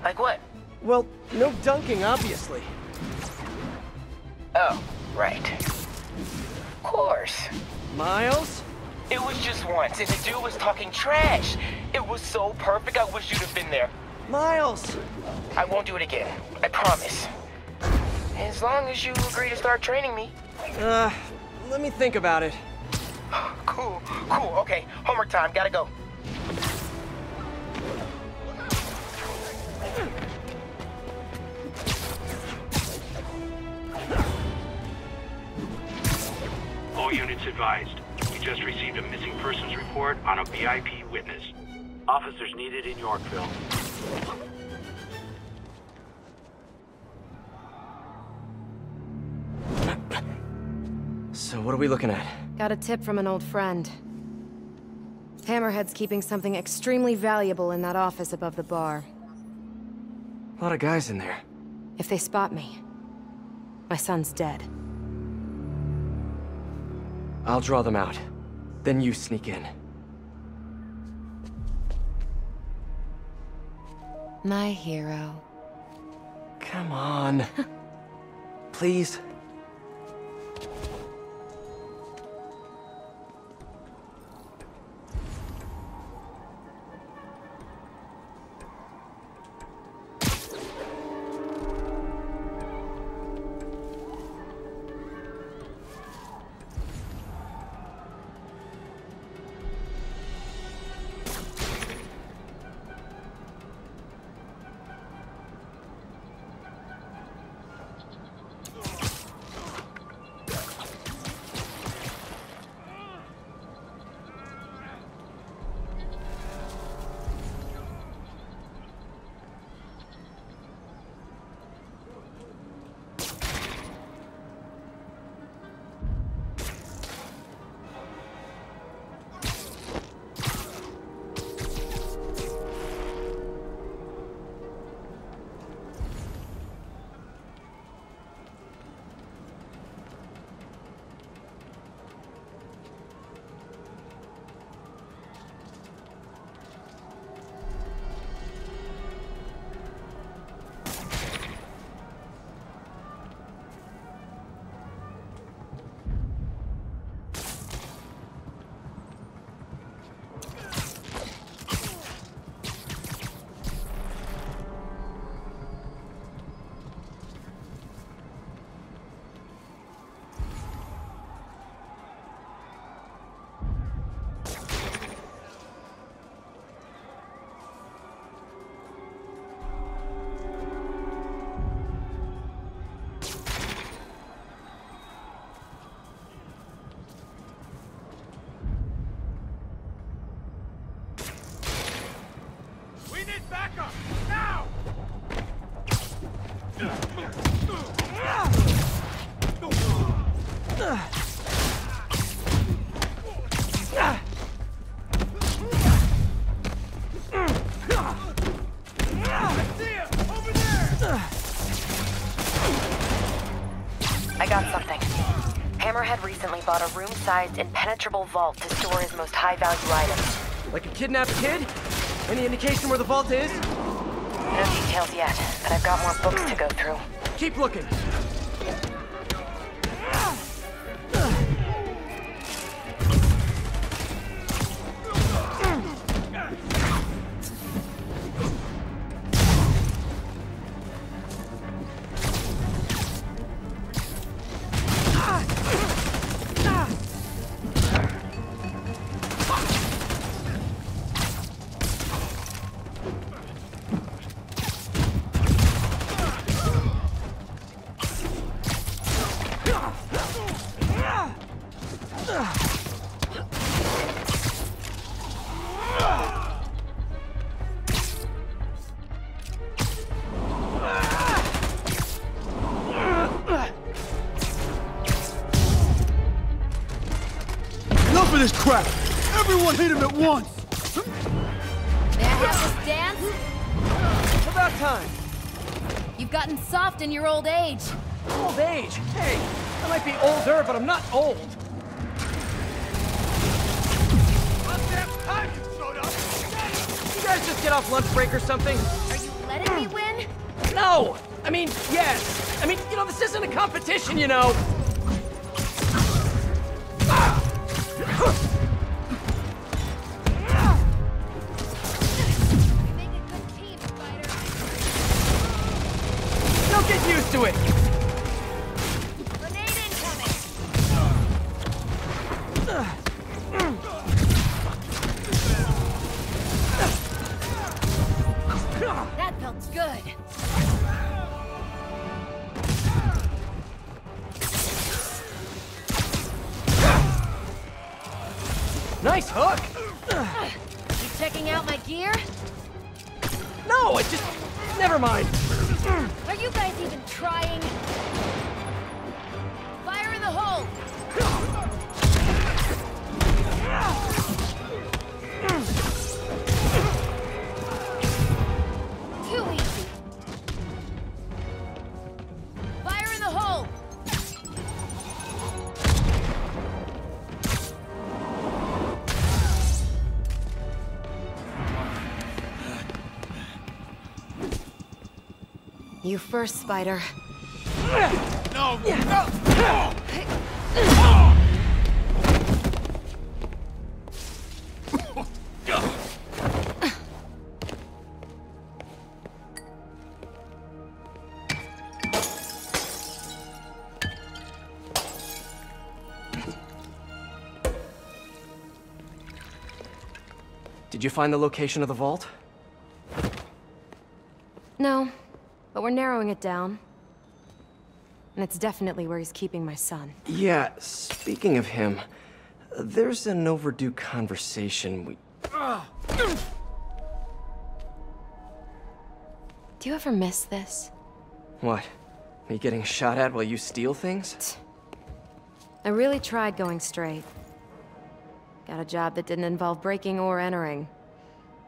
Like what? Well, no dunking, obviously. Oh, right. Of course. Miles? It was just once, and the dude was talking trash. It was so perfect, I wish you'd have been there. Miles! I won't do it again. I promise. As long as you agree to start training me. Uh, let me think about it. [sighs] cool, cool. Okay, homework time. Gotta go. All units advised. We just received a missing persons report on a VIP witness. Officers needed in Yorkville. So what are we looking at? Got a tip from an old friend. Hammerhead's keeping something extremely valuable in that office above the bar. A lot of guys in there. If they spot me, my son's dead. I'll draw them out. Then you sneak in. My hero. Come on. [laughs] Please. We need backup! Now! I got something. Hammerhead recently bought a room-sized impenetrable vault to store his most high-value items. Like a kidnapped kid? Any indication where the vault is? No details yet, but I've got more books to go through. Keep looking. You first, Spider. No! No! Did you find the location of the vault? Narrowing it down. And it's definitely where he's keeping my son. Yeah, speaking of him, there's an overdue conversation we... Do you ever miss this? What? Me getting shot at while you steal things? I really tried going straight. Got a job that didn't involve breaking or entering.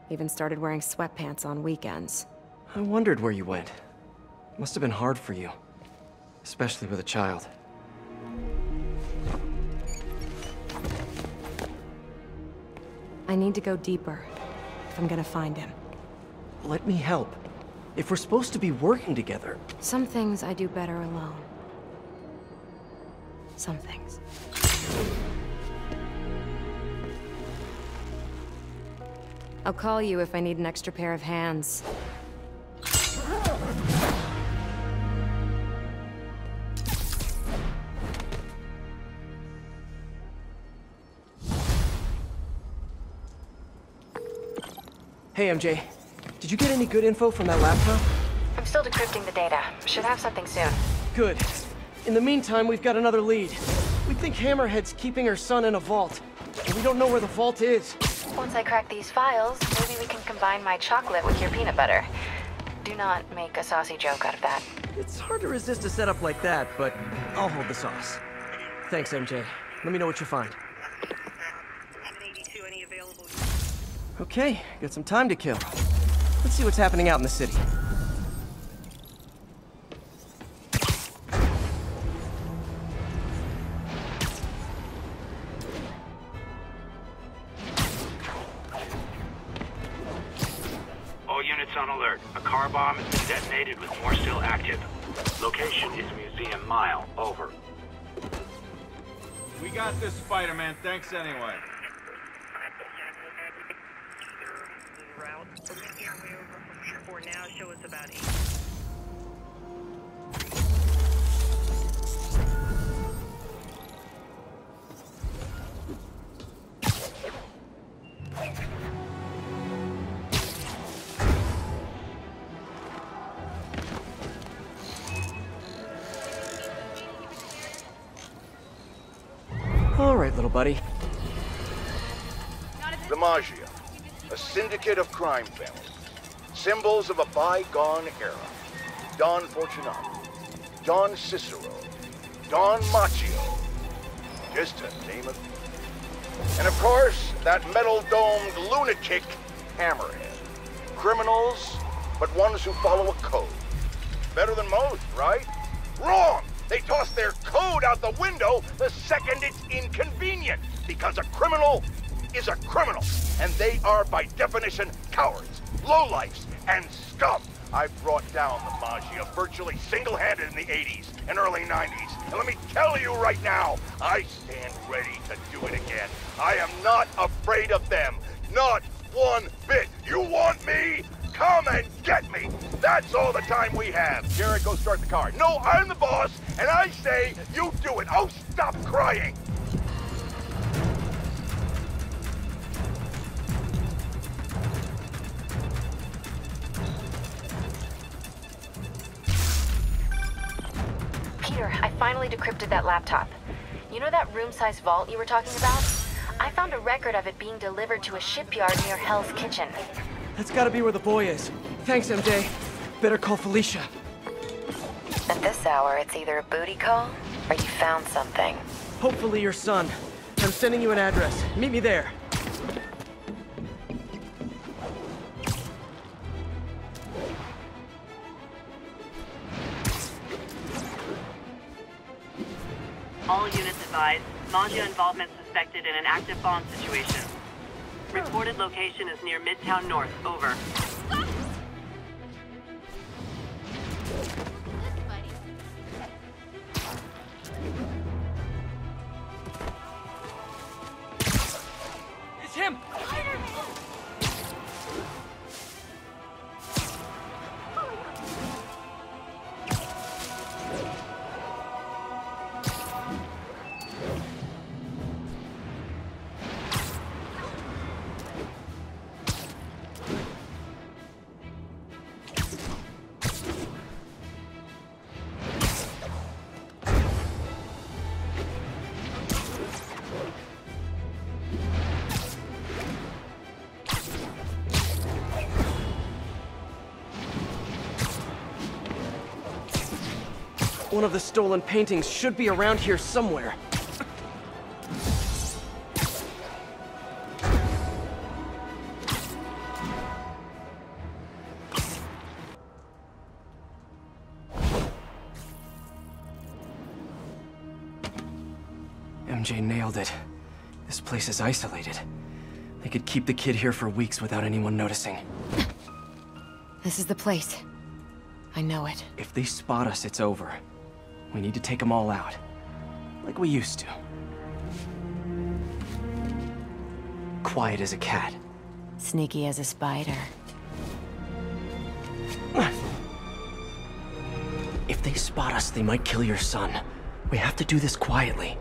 Even started wearing sweatpants on weekends. I wondered where you went. Must have been hard for you. Especially with a child. I need to go deeper if I'm gonna find him. Let me help. If we're supposed to be working together... Some things I do better alone. Some things. I'll call you if I need an extra pair of hands. Hey, MJ. Did you get any good info from that laptop? I'm still decrypting the data. Should have something soon. Good. In the meantime, we've got another lead. We think Hammerhead's keeping her son in a vault. And we don't know where the vault is. Once I crack these files, maybe we can combine my chocolate with your peanut butter. Do not make a saucy joke out of that. It's hard to resist a setup like that, but I'll hold the sauce. Thanks, MJ. Let me know what you find. Okay, got some time to kill. Let's see what's happening out in the city. All units on alert. A car bomb has been detonated with more still active. Location is Museum Mile. Over. We got this, Spider-Man. Thanks anyway. For now, show us about eight. All right, little buddy. The Maggia, a syndicate of crime families. Symbols of a bygone era. Don Fortunato, Don Cicero, Don Machio, just to name a few. And of course, that metal-domed lunatic, Hammerhead. criminals, but ones who follow a code. Better than most, right? Wrong! They toss their code out the window the second it's inconvenient, because a criminal is a criminal, and they are by definition cowards, lowlifes, and scum. I brought down the Maggia virtually single-handed in the 80s and early 90s. And let me tell you right now, I stand ready to do it again. I am not afraid of them. Not one bit. You want me? Come and get me. That's all the time we have. Garrett, go start the car. No, I'm the boss, and I say you do it. Oh, stop crying. I finally decrypted that laptop. You know that room-sized vault you were talking about? I found a record of it being delivered to a shipyard near Hell's Kitchen. That's gotta be where the boy is. Thanks, MJ. Better call Felicia. At this hour, it's either a booty call or you found something. Hopefully your son. I'm sending you an address. Meet me there. All units advised. Maggia involvement suspected in an active bomb situation. Reported location is near Midtown North. Over. It's him! One of the stolen paintings should be around here somewhere. MJ nailed it. This place is isolated. They could keep the kid here for weeks without anyone noticing. This is the place. I know it. If they spot us, it's over. We need to take them all out. Like we used to. Quiet as a cat. Sneaky as a spider. If they spot us, they might kill your son. We have to do this quietly.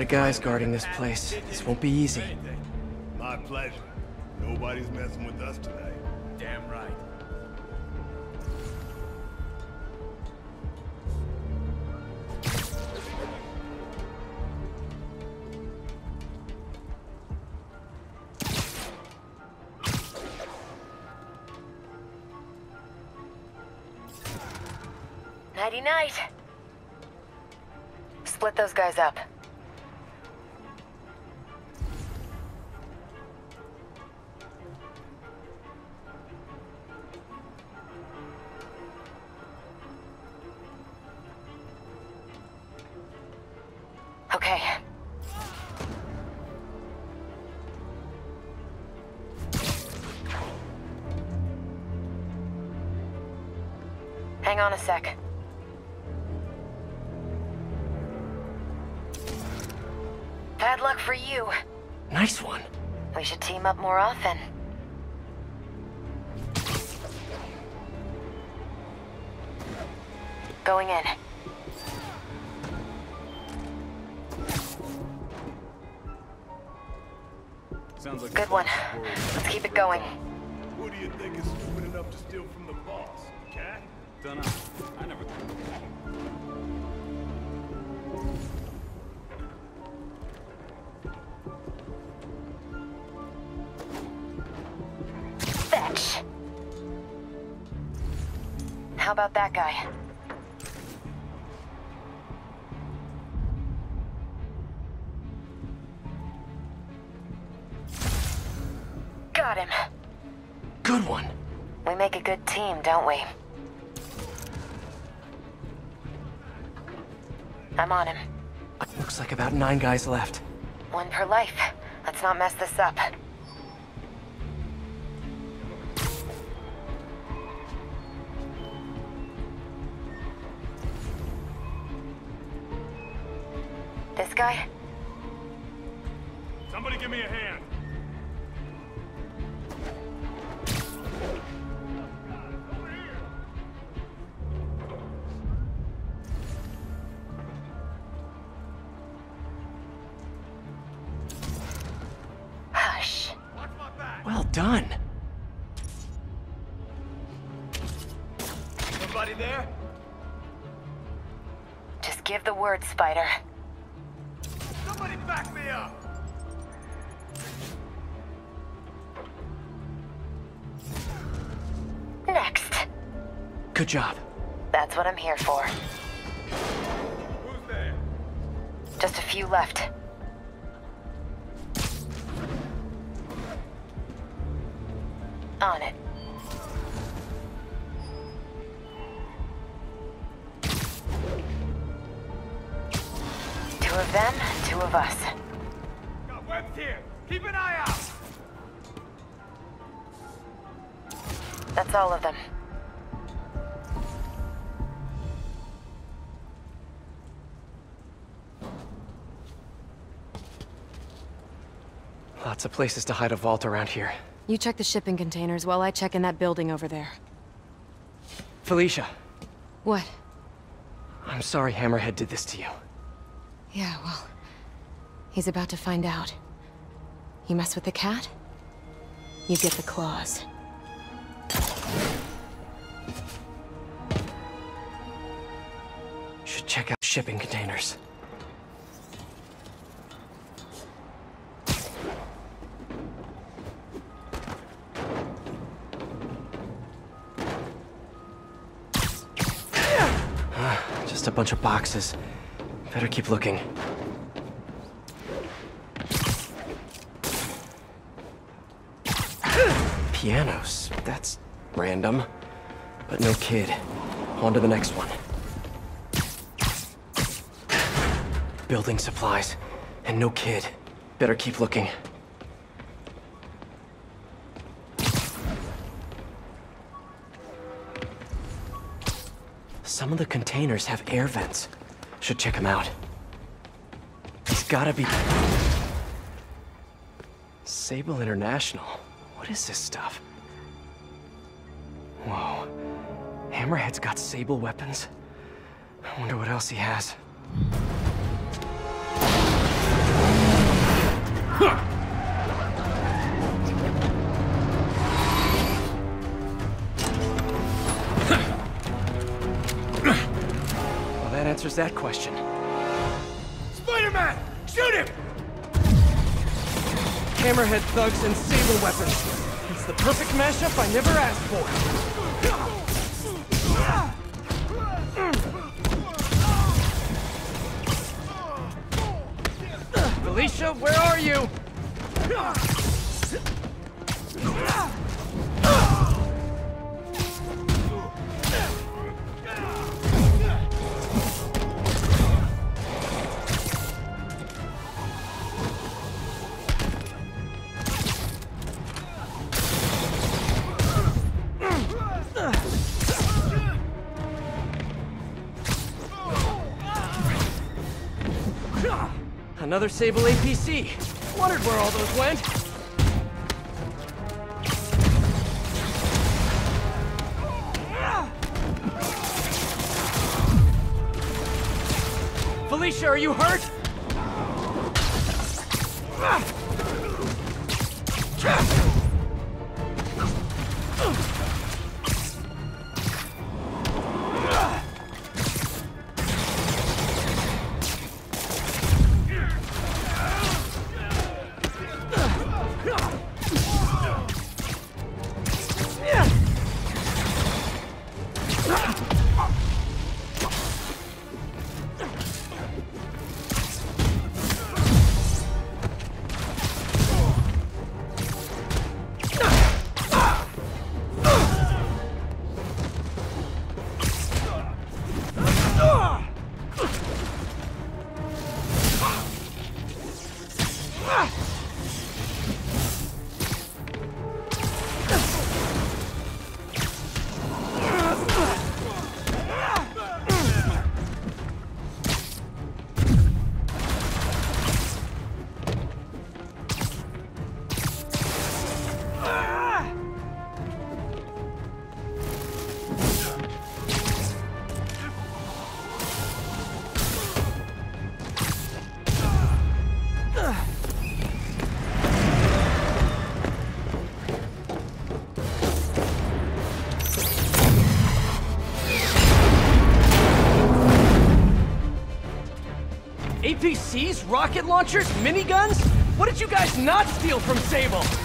Lot of guys guarding this place. This won't be easy. My pleasure. Nobody's messing with us tonight. Damn right. Nighty night. Split those guys up. Dunno. I never Fetch. How about that guy? Got him. Good one. We make a good team, don't we? I'm on him. Looks like about nine guys left. One per life. Let's not mess this up. Done. Somebody there? Just give the word, Spider. Somebody back me up! Next. Good job. That's what I'm here for. Who's there? Just a few left. On it. Two of them, two of us. Got webs here! Keep an eye out! That's all of them. Lots of places to hide a vault around here. You check the shipping containers while I check in that building over there. Felicia, What? I'm sorry Hammerhead did this to you. Yeah, well... He's about to find out. You mess with the cat? You get the claws. Should check out shipping containers. Bunch of boxes. Better keep looking. Pianos. That's random. But no kid. On to the next one. Building supplies. And no kid. Better keep looking. Some of the containers have air vents. Should check them out. He's gotta be... Sable International. What is this stuff? Whoa. Hammerhead's got Sable weapons. I wonder what else he has. Well, that question. Spider-Man! Shoot him! Hammerhead thugs and Sable weapons. It's the perfect mashup I never asked for. Felicia, where are you? Another Sable APC. Wondered where all those went. Felicia, are you hurt? Rocket launchers, miniguns? What did you guys not steal from Sable?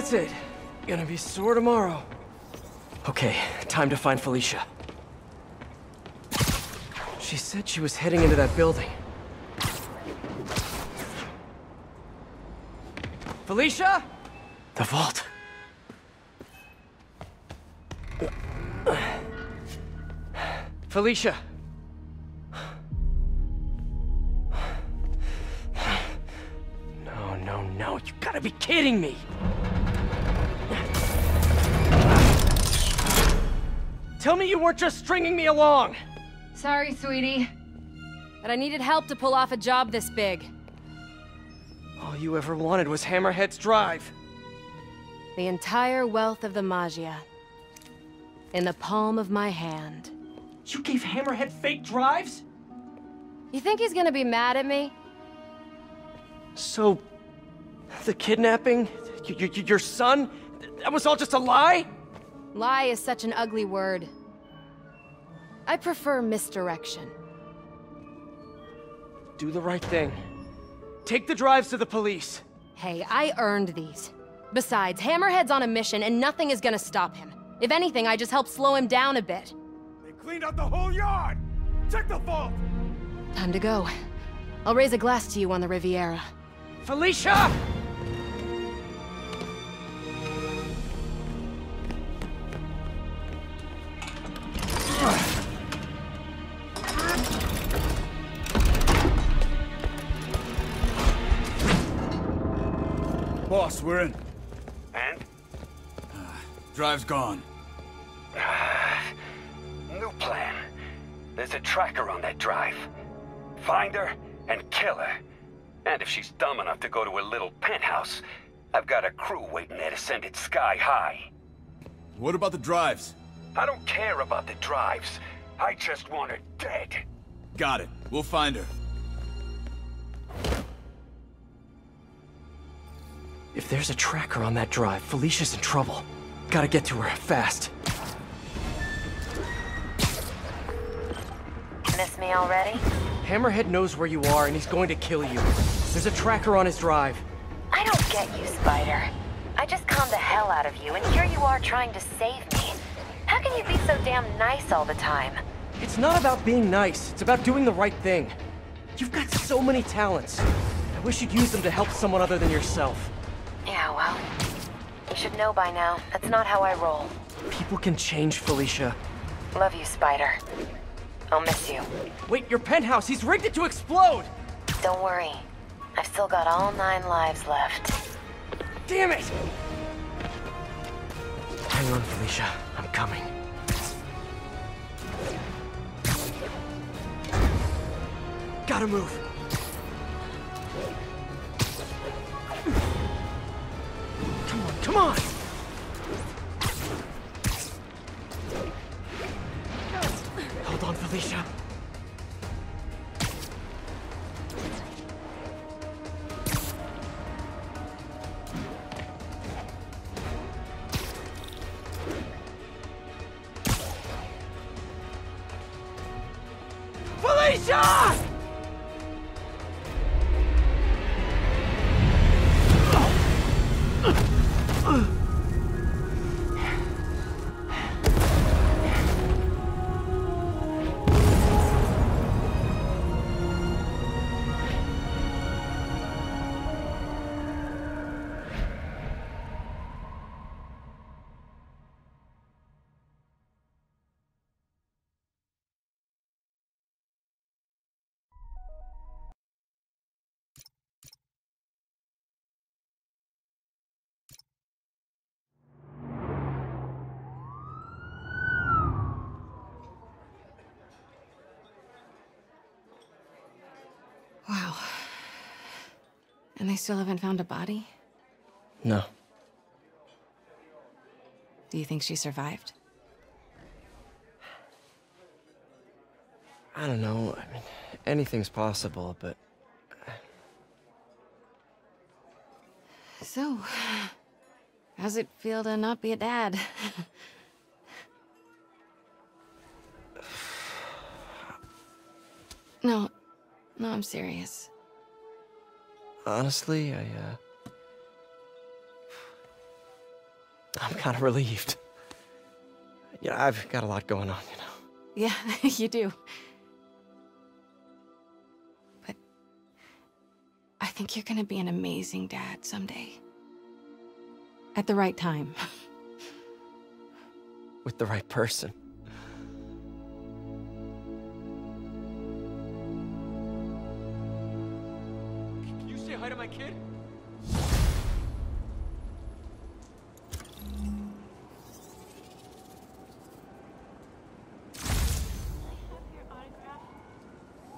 That's it. Gonna be sore tomorrow. Okay, time to find Felicia. She said she was heading into that building. Felicia? The vault. Felicia. Tell me you weren't just stringing me along! Sorry, sweetie. But I needed help to pull off a job this big. All you ever wanted was Hammerhead's drive. The entire wealth of the Maggia. In the palm of my hand. You gave Hammerhead fake drives? You think he's gonna be mad at me? So, the kidnapping? Your son? That was all just a lie? Lie is such an ugly word. I prefer misdirection. Do the right thing. Take the drives to the police. Hey, I earned these. Besides, Hammerhead's on a mission and nothing is gonna stop him. If anything, I just help slow him down a bit. They cleaned out the whole yard! Check the vault! Time to go. I'll raise a glass to you on the Riviera. Felicia! We're in. And? Ah, drive's gone. [sighs] New plan. There's a tracker on that drive. Find her and kill her. And if she's dumb enough to go to her little penthouse, I've got a crew waiting there to send it sky high. What about the drives? I don't care about the drives. I just want her dead. Got it. We'll find her. If there's a tracker on that drive, Felicia's in trouble. Gotta get to her fast. Miss me already? Hammerhead knows where you are and he's going to kill you. There's a tracker on his drive. I don't get you, Spider. I just calmed the hell out of you, and here you are trying to save me. How can you be so damn nice all the time? It's not about being nice, it's about doing the right thing. You've got so many talents. I wish you'd use them to help someone other than yourself. Yeah, well, you should know by now. That's not how I roll. People can change, Felicia. Love you, Spider. I'll miss you. Wait, your penthouse, he's rigged it to explode! Don't worry. I've still got all nine lives left. Damn it! Hang on, Felicia. I'm coming. Gotta move. Come on! Hold on, Felicia. Felicia! And they still haven't found a body? No. Do you think she survived? I don't know. I mean, anything's possible, but So, how's it feel to not be a dad? [sighs] no, no, I'm serious. Honestly, I, uh. I'm kind of relieved. You know, I've got a lot going on, you know. Yeah, [laughs] you do. But I think you're gonna be an amazing dad someday. At the right time. With the right person.